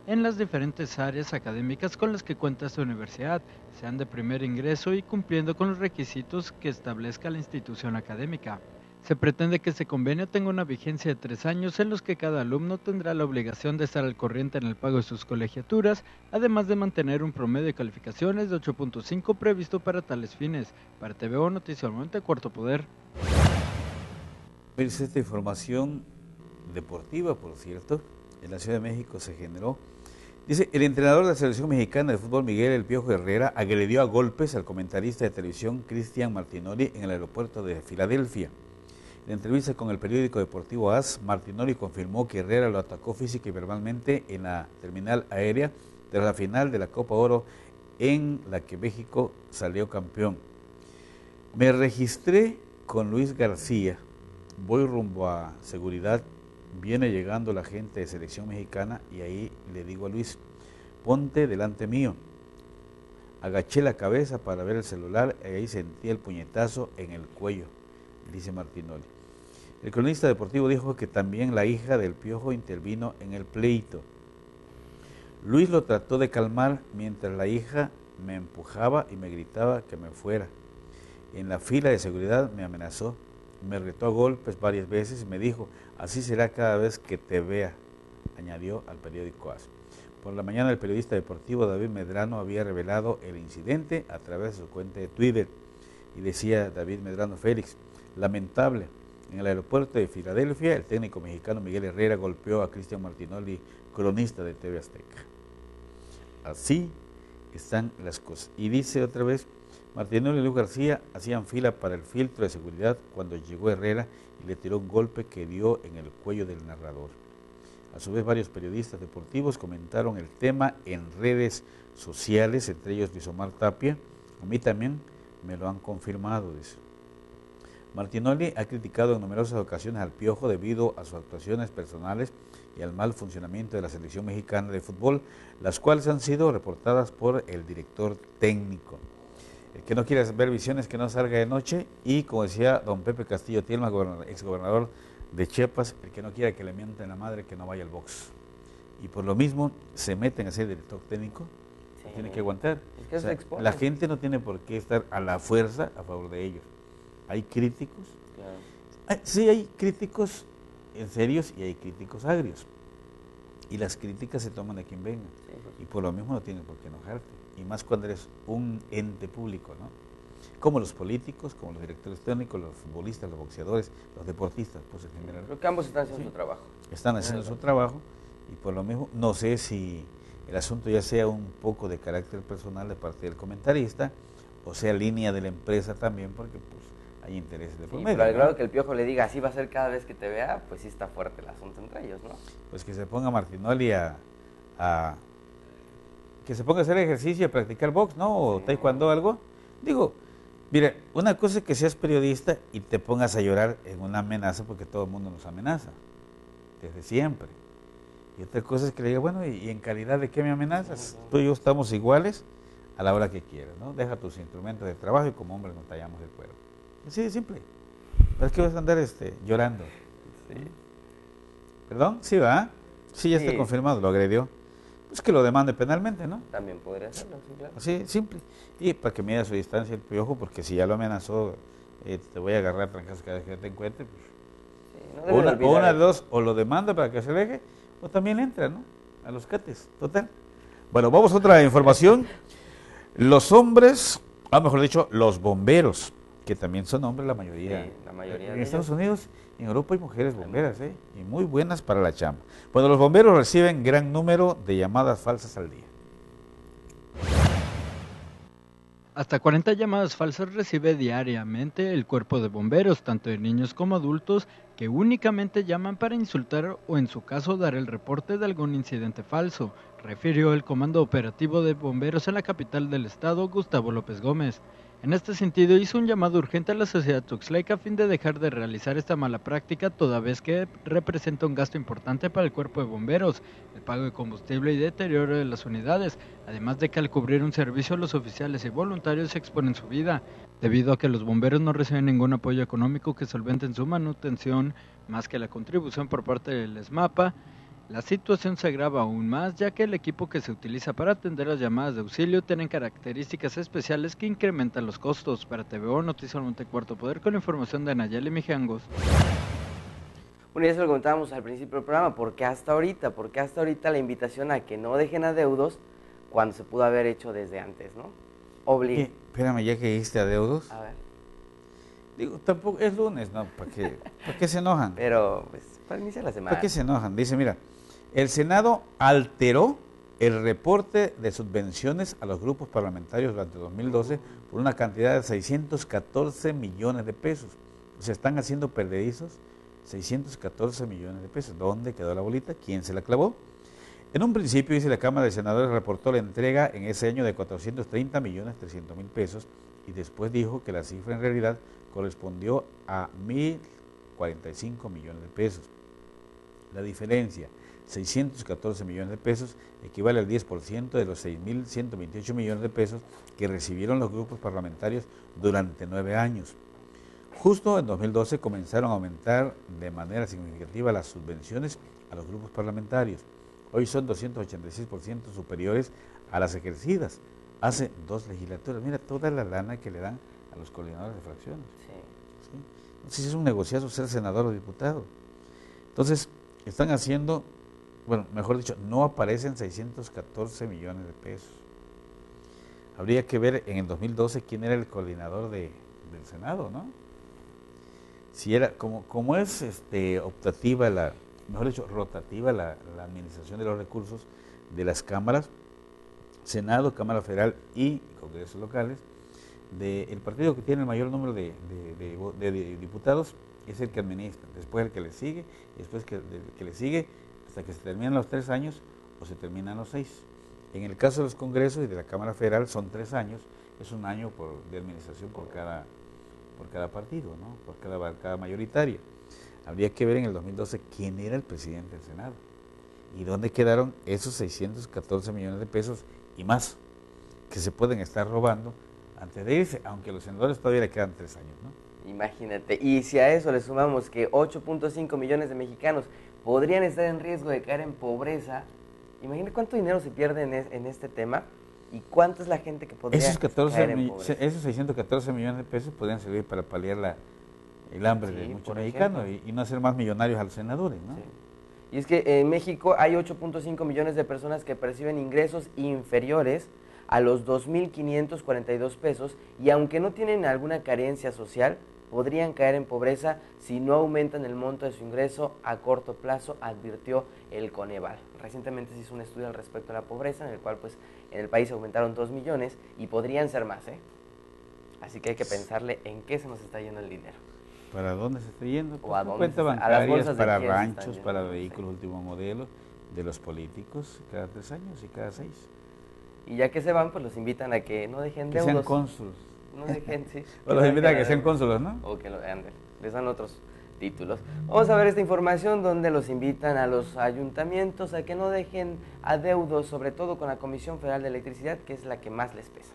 en las diferentes áreas académicas con las que cuenta esta universidad, sean de primer ingreso y cumpliendo con los requisitos que establezca la institución académica. Se pretende que este convenio tenga una vigencia de tres años en los que cada alumno tendrá la obligación de estar al corriente en el pago de sus colegiaturas, además de mantener un promedio de calificaciones de 8.5 previsto para tales fines. Para TVO Noticias Monte Cuarto Poder. Esta información deportiva, por cierto, en la Ciudad de México se generó Dice, el entrenador de la selección mexicana de fútbol Miguel El Piojo Herrera agredió a golpes al comentarista de televisión Cristian Martinoli en el aeropuerto de Filadelfia. En entrevista con el periódico deportivo AS, Martinoli confirmó que Herrera lo atacó física y verbalmente en la terminal aérea tras la final de la Copa Oro en la que México salió campeón. Me registré con Luis García, voy rumbo a seguridad viene llegando la gente de selección mexicana y ahí le digo a Luis, ponte delante mío. Agaché la cabeza para ver el celular y ahí sentí el puñetazo en el cuello, dice Martinoli. El cronista deportivo dijo que también la hija del piojo intervino en el pleito. Luis lo trató de calmar mientras la hija me empujaba y me gritaba que me fuera. En la fila de seguridad me amenazó, me retó a golpes varias veces y me dijo, Así será cada vez que te vea, añadió al periódico AS. Por la mañana el periodista deportivo David Medrano había revelado el incidente a través de su cuenta de Twitter y decía David Medrano Félix, lamentable, en el aeropuerto de Filadelfia el técnico mexicano Miguel Herrera golpeó a Cristian Martinoli, cronista de TV Azteca. Así están las cosas. Y dice otra vez, Martinoli y Luis García hacían fila para el filtro de seguridad cuando llegó Herrera le tiró un golpe que dio en el cuello del narrador. A su vez, varios periodistas deportivos comentaron el tema en redes sociales, entre ellos Luis Omar Tapia. A mí también me lo han confirmado, dice. Martinoli ha criticado en numerosas ocasiones al Piojo debido a sus actuaciones personales y al mal funcionamiento de la selección mexicana de fútbol, las cuales han sido reportadas por el director técnico. El que no quiera ver visiones, que no salga de noche. Y como decía don Pepe Castillo Tielma, exgobernador de Chiapas, el que no quiera que le mienten la madre, que no vaya al box. Y por lo mismo se meten a ser director técnico, tiene que aguantar. la gente no tiene por qué estar a la fuerza a favor de ellos. Hay críticos. sí, hay críticos en serios y hay críticos agrios. Y las críticas se toman de quien venga. Y por lo mismo no tienen por qué enojarte y más cuando eres un ente público, ¿no? Como los políticos, como los directores técnicos, los futbolistas, los boxeadores, los deportistas, pues en general. Creo que ambos están haciendo su trabajo. Están haciendo su trabajo y por lo mismo, no sé si el asunto ya sea un poco de carácter personal de parte del comentarista o sea línea de la empresa también, porque pues hay intereses de por sí, Pero al grado que el piojo le diga así va a ser cada vez que te vea, pues sí está fuerte el asunto entre ellos, ¿no? Pues que se ponga Martinoli a que se ponga a hacer ejercicio, a practicar box, ¿no? O taekwondo, algo. Digo, Mire, una cosa es que seas periodista y te pongas a llorar en una amenaza porque todo el mundo nos amenaza, desde siempre. Y otra cosa es que le diga, bueno, ¿y en calidad de qué me amenazas? Tú y yo estamos iguales a la hora que quieras, ¿no? Deja tus instrumentos de trabajo y como hombres nos tallamos el cuero. Así de simple. ¿Para qué vas a andar este, llorando? Sí. ¿Perdón? Sí, va. Sí, ya está confirmado, lo agredió. Pues que lo demande penalmente, ¿no? También podría hacerlo, sí, claro. Así, simple. Y para que mida su distancia el piojo, porque si ya lo amenazó, eh, te voy a agarrar trancas cada vez que te encuentre, pues. o, una, o, una, dos, o lo demanda para que se deje, o también entra, ¿no? A los cates, total. Bueno, vamos a otra información. Los hombres, o mejor dicho, los bomberos, que también son hombres la mayoría. la mayoría en Estados Unidos, en Europa hay mujeres bomberas, ¿eh? Y muy buenas para la chamba. Bueno, los bomberos reciben gran número de llamadas falsas al día. Hasta 40 llamadas falsas recibe diariamente el cuerpo de bomberos, tanto de niños como adultos, que únicamente llaman para insultar o en su caso dar el reporte de algún incidente falso, refirió el Comando Operativo de Bomberos en la capital del estado, Gustavo López Gómez. En este sentido, hizo un llamado urgente a la sociedad Tuxtleca a fin de dejar de realizar esta mala práctica, toda vez que representa un gasto importante para el cuerpo de bomberos, el pago de combustible y deterioro de las unidades, además de que al cubrir un servicio los oficiales y voluntarios se exponen su vida, debido a que los bomberos no reciben ningún apoyo económico que solventen su manutención, más que la contribución por parte del SMAPA, la situación se agrava aún más ya que el equipo que se utiliza para atender las llamadas de auxilio tiene características especiales que incrementan los costos. Para TVO Noticias Monte Cuarto Poder con la información de Nayeli Mijangos. Bueno, ya se lo comentábamos al principio del programa, ¿por qué hasta ahorita? ¿Por qué hasta ahorita la invitación a que no dejen adeudos cuando se pudo haber hecho desde antes, no? Obliga. Espérame, ya que dijiste adeudos. A ver. Digo, tampoco es lunes, ¿no? ¿Para qué, ¿para qué se enojan? Pero, pues, para iniciar la semana. ¿Para qué se enojan? Dice, mira, el Senado alteró el reporte de subvenciones a los grupos parlamentarios durante 2012 por una cantidad de 614 millones de pesos. Se están haciendo perdedizos 614 millones de pesos. ¿Dónde quedó la bolita? ¿Quién se la clavó? En un principio, dice la Cámara de Senadores, reportó la entrega en ese año de 430 millones 300 mil pesos y después dijo que la cifra en realidad correspondió a 1.045 millones de pesos. La diferencia 614 millones de pesos, equivale al 10% de los 6.128 millones de pesos que recibieron los grupos parlamentarios durante nueve años. Justo en 2012 comenzaron a aumentar de manera significativa las subvenciones a los grupos parlamentarios. Hoy son 286% superiores a las ejercidas hace dos legislaturas. Mira toda la lana que le dan a los coordinadores de fracciones. Sí. Sé si es un negociazo ser senador o diputado. Entonces, están haciendo bueno, mejor dicho, no aparecen 614 millones de pesos. Habría que ver en el 2012 quién era el coordinador de, del Senado, ¿no? Si era, como, como es este, optativa, la, mejor dicho, rotativa la, administración de los recursos de las cámaras, Senado, Cámara Federal y Congresos locales, del partido que tiene el mayor número de, de, diputados es el que administra, después el que le sigue, después que, el que le sigue hasta que se terminan los tres años o se terminan los seis. En el caso de los congresos y de la Cámara Federal son tres años, es un año por, de administración por cada, por cada partido, ¿no? por cada bancada mayoritaria. Habría que ver en el 2012 quién era el presidente del Senado y dónde quedaron esos 614 millones de pesos y más que se pueden estar robando antes de irse, aunque a los senadores todavía le quedan tres años. ¿no? Imagínate, y si a eso le sumamos que 8.5 millones de mexicanos podrían estar en riesgo de caer en pobreza. Imagínate cuánto dinero se pierde en, este tema y cuánta es la gente que podría esos caer en pobreza. Esos 614 millones de pesos podrían servir para paliar la, el hambre de muchos mexicanos y, no hacer más millonarios a los senadores, ¿no? Y es que en México hay 8.5 millones de personas que perciben ingresos inferiores a los 2.542 pesos y aunque no tienen alguna carencia social, podrían caer en pobreza si no aumentan el monto de su ingreso a corto plazo, advirtió el Coneval. Recientemente se hizo un estudio al respecto a la pobreza, en el cual pues en el país aumentaron 2 millones y podrían ser más. ¿eh? Así que hay que pensarle en qué se nos está yendo el dinero. ¿Para dónde se está yendo? ¿O a dónde bancarias, para ranchos, para vehículos último modelo, de los políticos cada tres años y cada seis. Y ya que se van, pues los invitan a que no dejen que deudos. sean cónsules no dejen, sí. O los invitan a que sean cónsulos, ¿no? O que lo, anden, les dan otros títulos. Vamos a ver esta información donde los invitan a los ayuntamientos a que no dejen adeudos, sobre todo con la Comisión Federal de Electricidad, que es la que más les pesa.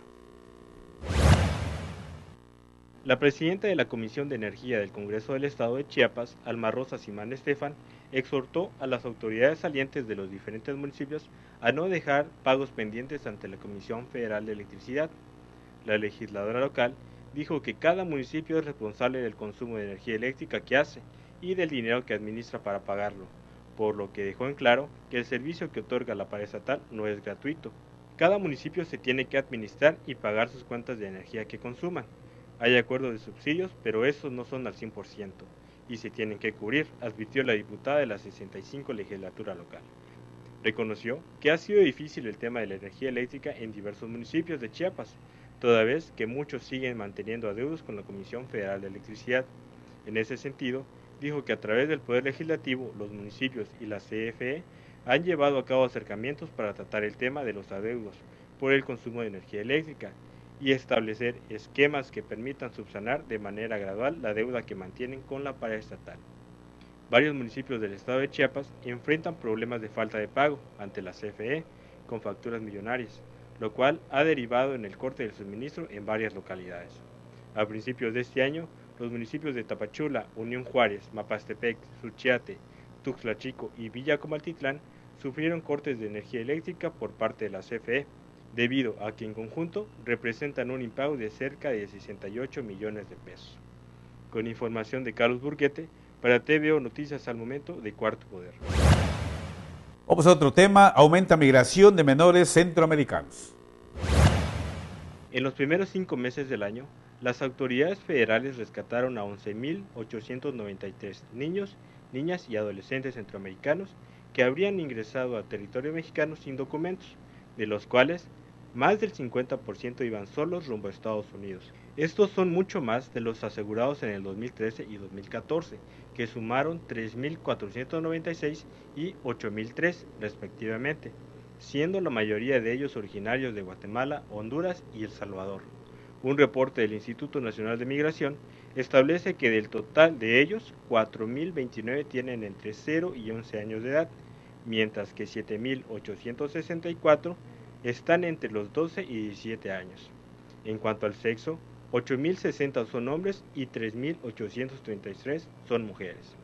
La presidenta de la Comisión de Energía del Congreso del Estado de Chiapas, Alma Rosa Simán Estefan, exhortó a las autoridades salientes de los diferentes municipios a no dejar pagos pendientes ante la Comisión Federal de Electricidad. La legisladora local dijo que cada municipio es responsable del consumo de energía eléctrica que hace y del dinero que administra para pagarlo, por lo que dejó en claro que el servicio que otorga la pared estatal no es gratuito. Cada municipio se tiene que administrar y pagar sus cuentas de energía que consuman. Hay acuerdos de subsidios, pero esos no son al 100% y se tienen que cubrir, advirtió la diputada de la 65 legislatura local. Reconoció que ha sido difícil el tema de la energía eléctrica en diversos municipios de Chiapas, toda vez que muchos siguen manteniendo adeudos con la Comisión Federal de Electricidad. En ese sentido, dijo que a través del Poder Legislativo, los municipios y la CFE han llevado a cabo acercamientos para tratar el tema de los adeudos por el consumo de energía eléctrica y establecer esquemas que permitan subsanar de manera gradual la deuda que mantienen con la pared estatal. Varios municipios del estado de Chiapas enfrentan problemas de falta de pago ante la CFE con facturas millonarias, lo cual ha derivado en el corte del suministro en varias localidades. A principios de este año, los municipios de Tapachula, Unión Juárez, Mapastepec, Suchiate, Tuxtla Chico y Villa Comaltitlán sufrieron cortes de energía eléctrica por parte de la CFE, debido a que en conjunto representan un impago de cerca de 68 millones de pesos. Con información de Carlos Burguete, para TVO Noticias al momento de Cuarto Poder. Vamos a otro tema, aumenta migración de menores centroamericanos. En los primeros cinco meses del año, las autoridades federales rescataron a 11.893 niños, niñas y adolescentes centroamericanos que habrían ingresado al territorio mexicano sin documentos, de los cuales más del 50% iban solos rumbo a Estados Unidos. Estos son mucho más de los asegurados en el 2013 y 2014, que sumaron 3.496 y 8.003 respectivamente, siendo la mayoría de ellos originarios de Guatemala, Honduras y El Salvador. Un reporte del Instituto Nacional de Migración establece que del total de ellos, 4.029 tienen entre 0 y 11 años de edad, mientras que 7.864 están entre los 12 y 17 años. En cuanto al sexo, 8.060 son hombres y 3.833 son mujeres.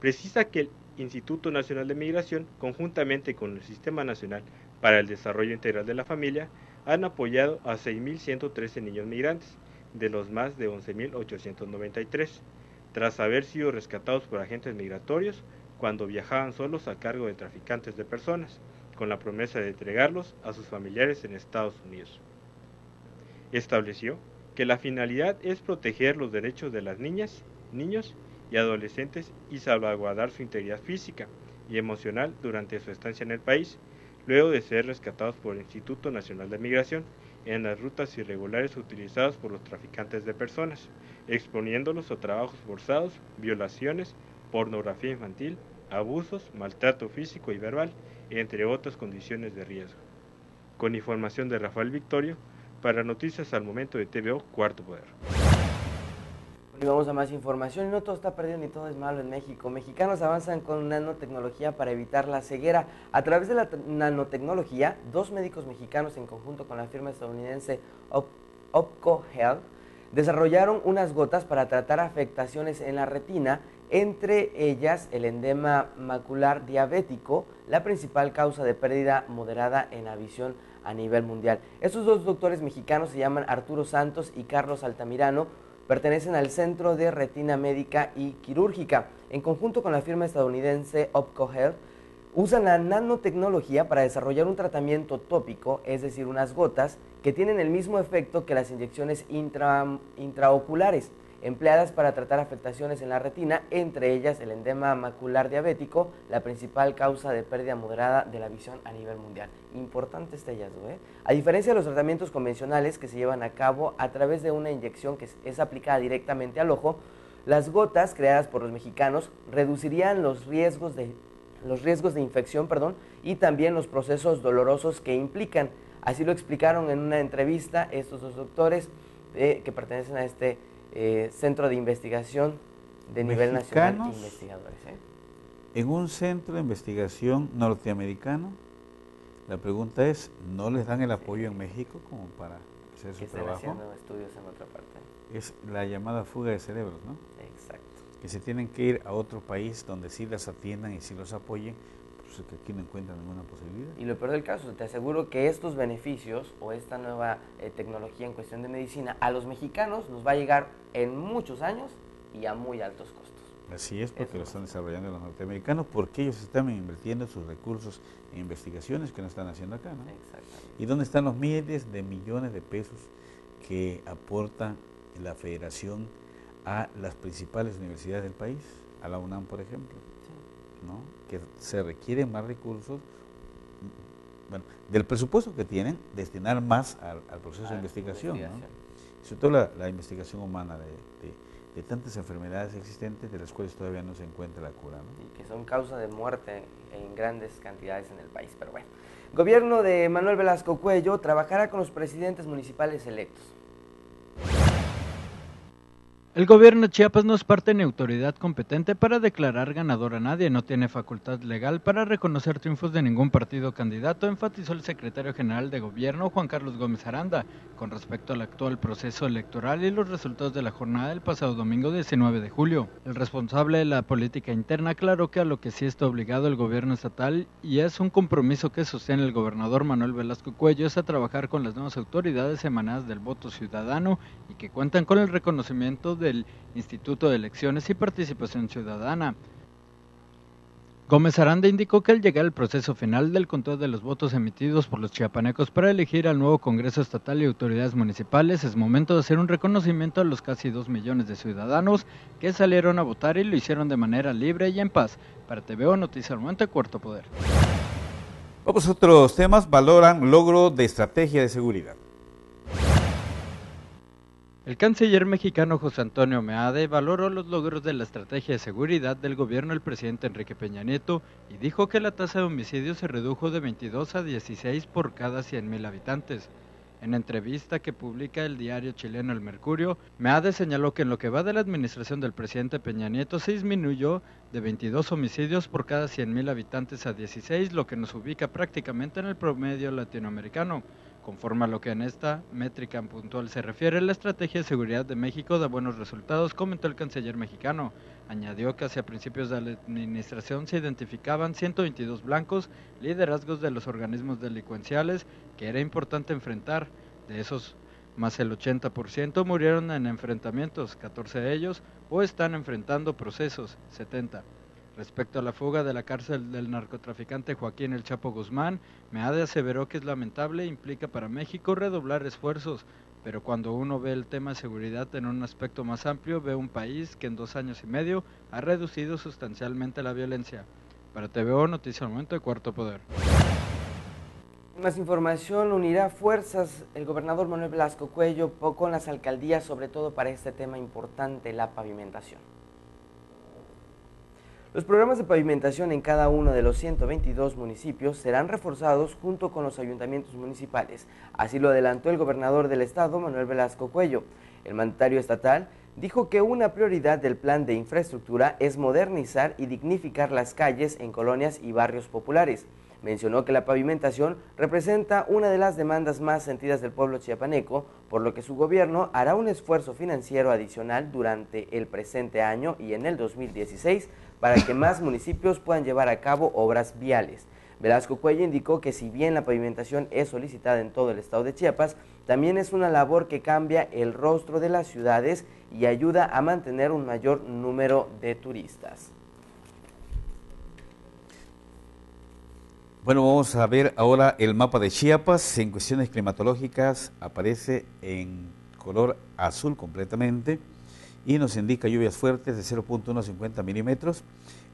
Precisa que el Instituto Nacional de Migración, conjuntamente con el Sistema Nacional para el Desarrollo Integral de la Familia, han apoyado a 6.113 niños migrantes, de los más de 11.893, tras haber sido rescatados por agentes migratorios cuando viajaban solos a cargo de traficantes de personas, con la promesa de entregarlos a sus familiares en Estados Unidos. Estableció que la finalidad es proteger los derechos de las niñas, niños y adolescentes y salvaguardar su integridad física y emocional durante su estancia en el país, luego de ser rescatados por el Instituto Nacional de Migración en las rutas irregulares utilizadas por los traficantes de personas, exponiéndolos a trabajos forzados, violaciones, pornografía infantil, abusos, maltrato físico y verbal, entre otras condiciones de riesgo. Con información de Rafael Victorio, para Noticias al Momento de TVO, Cuarto Poder. Y vamos a más información. No todo está perdido ni todo es malo en México. Mexicanos avanzan con nanotecnología para evitar la ceguera. A través de la nanotecnología, dos médicos mexicanos en conjunto con la firma estadounidense Opco Health desarrollaron unas gotas para tratar afectaciones en la retina, entre ellas el endema macular diabético, la principal causa de pérdida moderada en la visión a nivel mundial. Estos dos doctores mexicanos se llaman Arturo Santos y Carlos Altamirano, pertenecen al Centro de Retina Médica y Quirúrgica. En conjunto con la firma estadounidense Opco Health, usan la nanotecnología para desarrollar un tratamiento tópico, es decir, unas gotas, que tienen el mismo efecto que las inyecciones intraoculares empleadas para tratar afectaciones en la retina, entre ellas el endema macular diabético, la principal causa de pérdida moderada de la visión a nivel mundial. Importante este hallazgo. ¿eh? A diferencia de los tratamientos convencionales que se llevan a cabo a través de una inyección que es aplicada directamente al ojo, las gotas creadas por los mexicanos reducirían los riesgos de, los riesgos de infección perdón, y también los procesos dolorosos que implican. Así lo explicaron en una entrevista estos dos doctores que pertenecen a este eh, centro de investigación de nivel nacional investigadores. ¿eh? En un centro de investigación norteamericano, la pregunta es, ¿no les dan el apoyo en México como para hacer su trabajo? haciendo estudios en otra parte. Es la llamada fuga de cerebros, ¿no? Exacto. Que se tienen que ir a otro país donde sí las atiendan y sí los apoyen, pues que aquí no encuentran ninguna posibilidad. Y lo peor del caso, te aseguro que estos beneficios o esta nueva eh, tecnología en cuestión de medicina a los mexicanos nos va a llegar en muchos años y a muy altos costos. Así es, porque lo están desarrollando los norteamericanos, porque ellos están invirtiendo sus recursos en investigaciones que no están haciendo acá, ¿no? Exactamente. ¿Y dónde están los miles de millones de pesos que aporta la federación a las principales universidades del país? A la UNAM, por ejemplo, ¿no? Que se requieren más recursos, bueno, del presupuesto que tienen, destinar más al, proceso de investigación, ¿no? sobre todo la, investigación humana de de tantas enfermedades existentes de las cuales todavía no se encuentra la cura. Y que son causa de muerte en grandes cantidades en el país. Pero bueno, gobierno de Manuel Velasco Cuello trabajará con los presidentes municipales electos. El gobierno de Chiapas no es parte ni autoridad competente para declarar ganador a nadie, no tiene facultad legal para reconocer triunfos de ningún partido candidato, enfatizó el secretario general de gobierno Juan Carlos Gómez Aranda con respecto al actual proceso electoral y los resultados de la jornada del pasado domingo 19 de julio. El responsable de la política interna aclaró que a lo que sí está obligado el gobierno estatal y es un compromiso que sostiene el gobernador Manuel Velasco Cuello es a trabajar con las nuevas autoridades emanadas del voto ciudadano y que cuentan con el reconocimiento de del Instituto de Elecciones y Participación Ciudadana. Gómez Aranda indicó que al llegar al proceso final del control de los votos emitidos por los chiapanecos para elegir al nuevo Congreso Estatal y autoridades municipales, es momento de hacer un reconocimiento a los casi dos millones de ciudadanos que salieron a votar y lo hicieron de manera libre y en paz. Para TVO Noticias Momento Cuarto Poder. Otros temas. Valoran logro de estrategia de seguridad. El canciller mexicano José Antonio Meade valoró los logros de la estrategia de seguridad del gobierno del presidente Enrique Peña Nieto y dijo que la tasa de homicidios se redujo de 22 a 16 por cada 100.000 habitantes. En entrevista que publica el diario chileno El Mercurio, Meade señaló que en lo que va de la administración del presidente Peña Nieto se disminuyó de 22 homicidios por cada 100.000 habitantes a 16, lo que nos ubica prácticamente en el promedio latinoamericano. Conforme a lo que en esta métrica puntual se refiere, la estrategia de seguridad de México da buenos resultados, comentó el canciller mexicano. Añadió que hacia principios de la administración se identificaban 122 blancos, liderazgos de los organismos delincuenciales que era importante enfrentar. De esos, más el 80% murieron en enfrentamientos, 14 de ellos o están enfrentando procesos, 70. Respecto a la fuga de la cárcel del narcotraficante Joaquín El Chapo Guzmán, Meade aseveró que es lamentable e implica para México redoblar esfuerzos, pero cuando uno ve el tema de seguridad en un aspecto más amplio, ve un país que en dos años y medio ha reducido sustancialmente la violencia. Para TVO, Noticia al Momento de Cuarto Poder. Más información, unirá fuerzas el gobernador Manuel Velasco Cuello con las alcaldías, sobre todo para este tema importante, la pavimentación. Los programas de pavimentación en cada uno de los 122 municipios serán reforzados junto con los ayuntamientos municipales. Así lo adelantó el gobernador del estado, Manuel Velasco Cuello. El mandatario estatal dijo que una prioridad del plan de infraestructura es modernizar y dignificar las calles en colonias y barrios populares. Mencionó que la pavimentación representa una de las demandas más sentidas del pueblo chiapaneco, por lo que su gobierno hará un esfuerzo financiero adicional durante el presente año y en el 2016 para que más municipios puedan llevar a cabo obras viales. Velasco Cuello indicó que si bien la pavimentación es solicitada en todo el estado de Chiapas, también es una labor que cambia el rostro de las ciudades y ayuda a mantener un mayor número de turistas. Bueno, vamos a ver ahora el mapa de Chiapas. En cuestiones climatológicas aparece en color azul completamente y nos indica lluvias fuertes de 0.150 milímetros.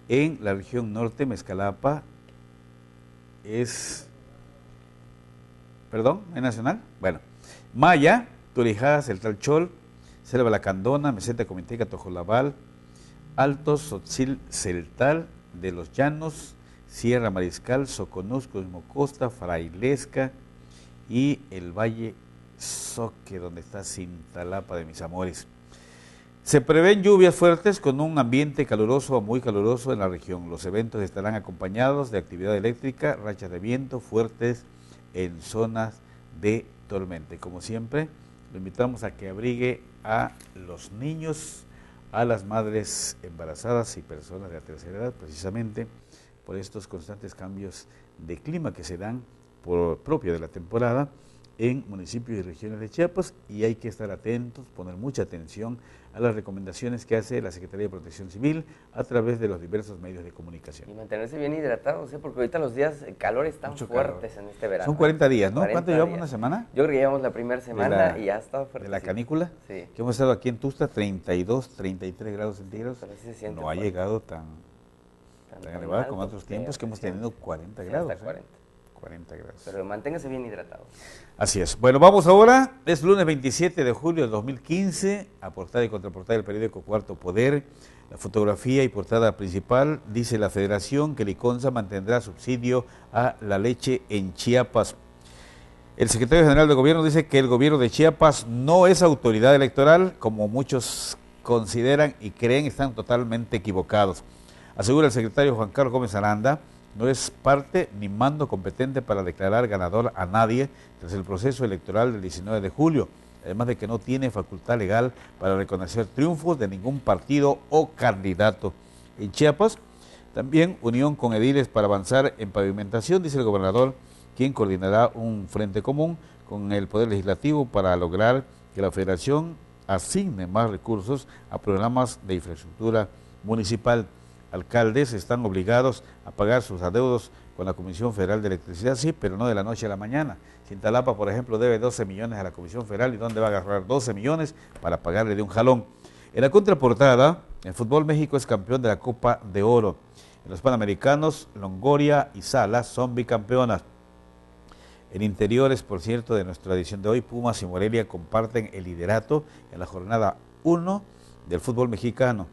En la región norte, Mezcalapa es, perdón, ¿es nacional? Bueno, Maya, Turijadas, El Talchol, Selva La Candona, Meseta Comiteca, Tojolabal, Altos, Sotzil, Celtal, de los Llanos, Sierra Mariscal, Soconusco, Costa, Frailesca y el Valle Soque, donde está Cintalapa de mis amores. Se prevén lluvias fuertes con un ambiente caluroso o muy caluroso en la región. Los eventos estarán acompañados de actividad eléctrica, rachas de viento fuertes en zonas de tormenta. Como siempre, lo invitamos a que abrigue a los niños, a las madres embarazadas y personas de la tercera edad, precisamente por estos constantes cambios de clima que se dan por propio de la temporada en municipios y regiones de Chiapas y hay que estar atentos, poner mucha atención a las recomendaciones que hace la Secretaría de Protección Civil a través de los diversos medios de comunicación. Y mantenerse bien hidratados, ¿eh? porque ahorita los días de calor están fuertes en este verano. Son 40 días, ¿no? ¿Cuánto llevamos una semana? Yo creo que llevamos la primera semana y ya está fuerte. ¿De la canícula? Sí. Que hemos estado aquí en Tusta, 32, 33 grados centígrados. se no ha llegado tan, tan, elevado como otros tiempos que hemos tenido 40 grados. Hasta 40. 40 grados. Pero manténgase bien hidratado. Así es. Bueno, vamos ahora. Es lunes 27 de julio del 2015. A portada y contraportada del periódico Cuarto Poder. La fotografía y portada principal dice la Federación que Liconza mantendrá subsidio a la leche en Chiapas. El secretario general de gobierno dice que el gobierno de Chiapas no es autoridad electoral, como muchos consideran y creen están totalmente equivocados. Asegura el secretario Juan Carlos Gómez Aranda no es parte ni mando competente para declarar ganador a nadie tras el proceso electoral del 19 de julio, además de que no tiene facultad legal para reconocer triunfos de ningún partido o candidato. En Chiapas, también unión con ediles para avanzar en pavimentación, dice el gobernador, quien coordinará un frente común con el Poder Legislativo para lograr que la Federación asigne más recursos a programas de infraestructura municipal alcaldes están obligados a pagar sus adeudos con la Comisión Federal de Electricidad, sí, pero no de la noche a la mañana. Cintalapa, por ejemplo, debe 12 millones a la Comisión Federal y ¿dónde va a agarrar 12 millones para pagarle de un jalón? En la contraportada, el fútbol México es campeón de la Copa de Oro. En los Panamericanos, Longoria y Salas son bicampeonas. En interiores, por cierto, de nuestra edición de hoy, Pumas y Morelia comparten el liderato en la jornada 1 del fútbol mexicano.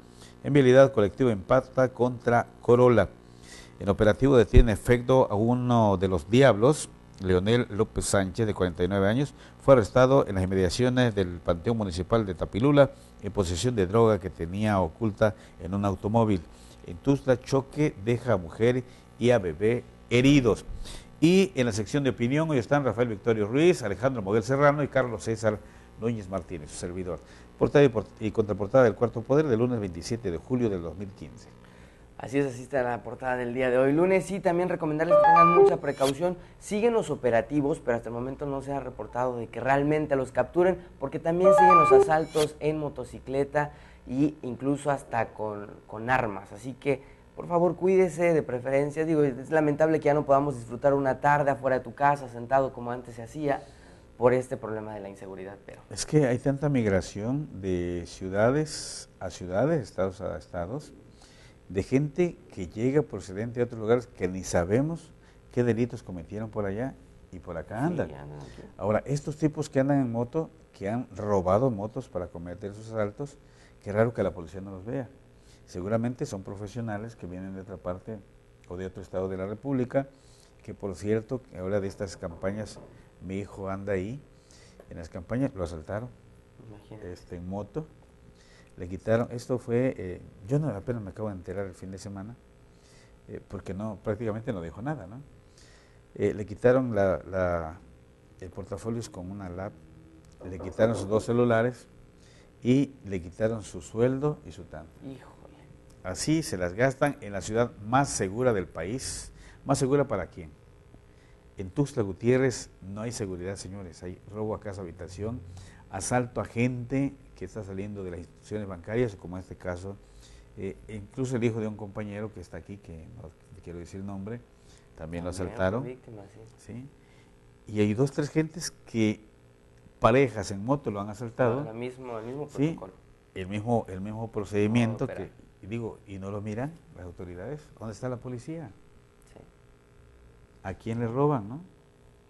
En vialidad, colectivo empata contra Corolla. En operativo detiene efecto a uno de los diablos, Leonel López Sánchez, de 49 años, fue arrestado en las inmediaciones del Panteón Municipal de Tapilula en posesión de droga que tenía oculta en un automóvil. En Tuzla, choque deja a mujer y a bebé heridos. Y en la sección de opinión hoy están Rafael Victorio Ruiz, Alejandro Moguel Serrano y Carlos César Núñez Martínez, su servidor. Portada y, contraportada del Cuarto Poder del lunes 27 de julio del 2015. Así es, así está la portada del día de hoy. Lunes y también recomendarles que tengan mucha precaución. Siguen los operativos, pero hasta el momento no se ha reportado de que realmente los capturen, porque también siguen los asaltos en motocicleta e incluso hasta con, con armas. Así que, por favor, cuídese de preferencia. Digo, es lamentable que ya no podamos disfrutar una tarde afuera de tu casa, sentado como antes se hacía por este problema de la inseguridad. Pero es que hay tanta migración de ciudades a ciudades, estados a estados, de gente que llega procedente de otros lugares que ni sabemos qué delitos cometieron por allá y por acá andan. Ahora, estos tipos que andan en moto, que han robado motos para cometer sus asaltos, qué raro que la policía no los vea. Seguramente son profesionales que vienen de otra parte o de otro estado de la República, que por cierto, ahora de estas campañas mi hijo anda ahí en las campañas, lo asaltaron este, en moto, le quitaron, esto fue, eh, yo no apenas me acabo de enterar el fin de semana, eh, porque no, prácticamente no dijo nada, ¿no? Eh, le quitaron la, la, el portafolios con una lap, le quitaron sus dos celulares y le quitaron su sueldo y su tanto. Así se las gastan en la ciudad más segura del país. ¿Más segura para quién? En Tuxtla Gutiérrez no hay seguridad, señores. Hay robo a casa, habitación, asalto a gente que está saliendo de las instituciones bancarias, como en este caso, eh, incluso el hijo de un compañero que está aquí, que no quiero decir el nombre, también lo asaltaron. sí. Y hay dos, tres gentes que, parejas en moto, lo han asaltado. el mismo, el mismo protocolo. el mismo, el mismo procedimiento que, y digo, y no lo miran las autoridades. ¿Dónde está la policía? A quién le roban, ¿no?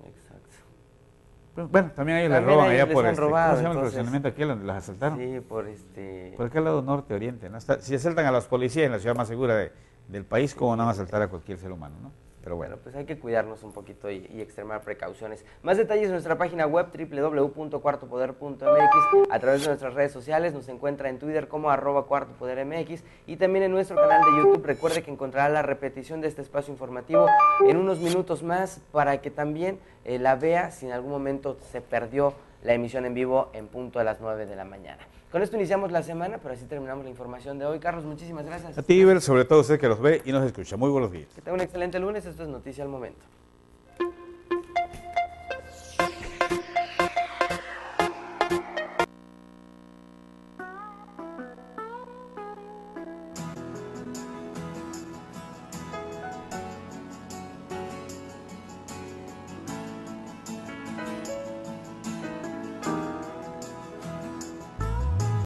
Exacto. bueno, también a ellos le roban allá por este, robado, ¿cómo se llama el aquí donde las asaltaron? Sí, por este... Por aquel lado norte-oriente, ¿no? si asaltan a los policías en la ciudad más segura del país, ¿cómo no van a asaltar a cualquier ser humano, no? Pero bueno. Pues hay que cuidarnos un poquito y, y extremar precauciones. Más detalles en nuestra página web www.cuartopoder.mx, a través de nuestras redes sociales, nos encuentra en Twitter como arroba cuartopodermx y también en nuestro canal de YouTube. Recuerde que encontrará la repetición de este espacio informativo en unos minutos más para que también eh, la vea si en algún momento se perdió la emisión en vivo en punto a las 9 de la mañana. Con esto iniciamos la semana, pero así terminamos la información de hoy. Carlos, muchísimas gracias. A ti, Iber, sobre todo usted que los ve y nos escucha. Muy buenos días. Que tenga un excelente lunes. Esto es Noticia al Momento.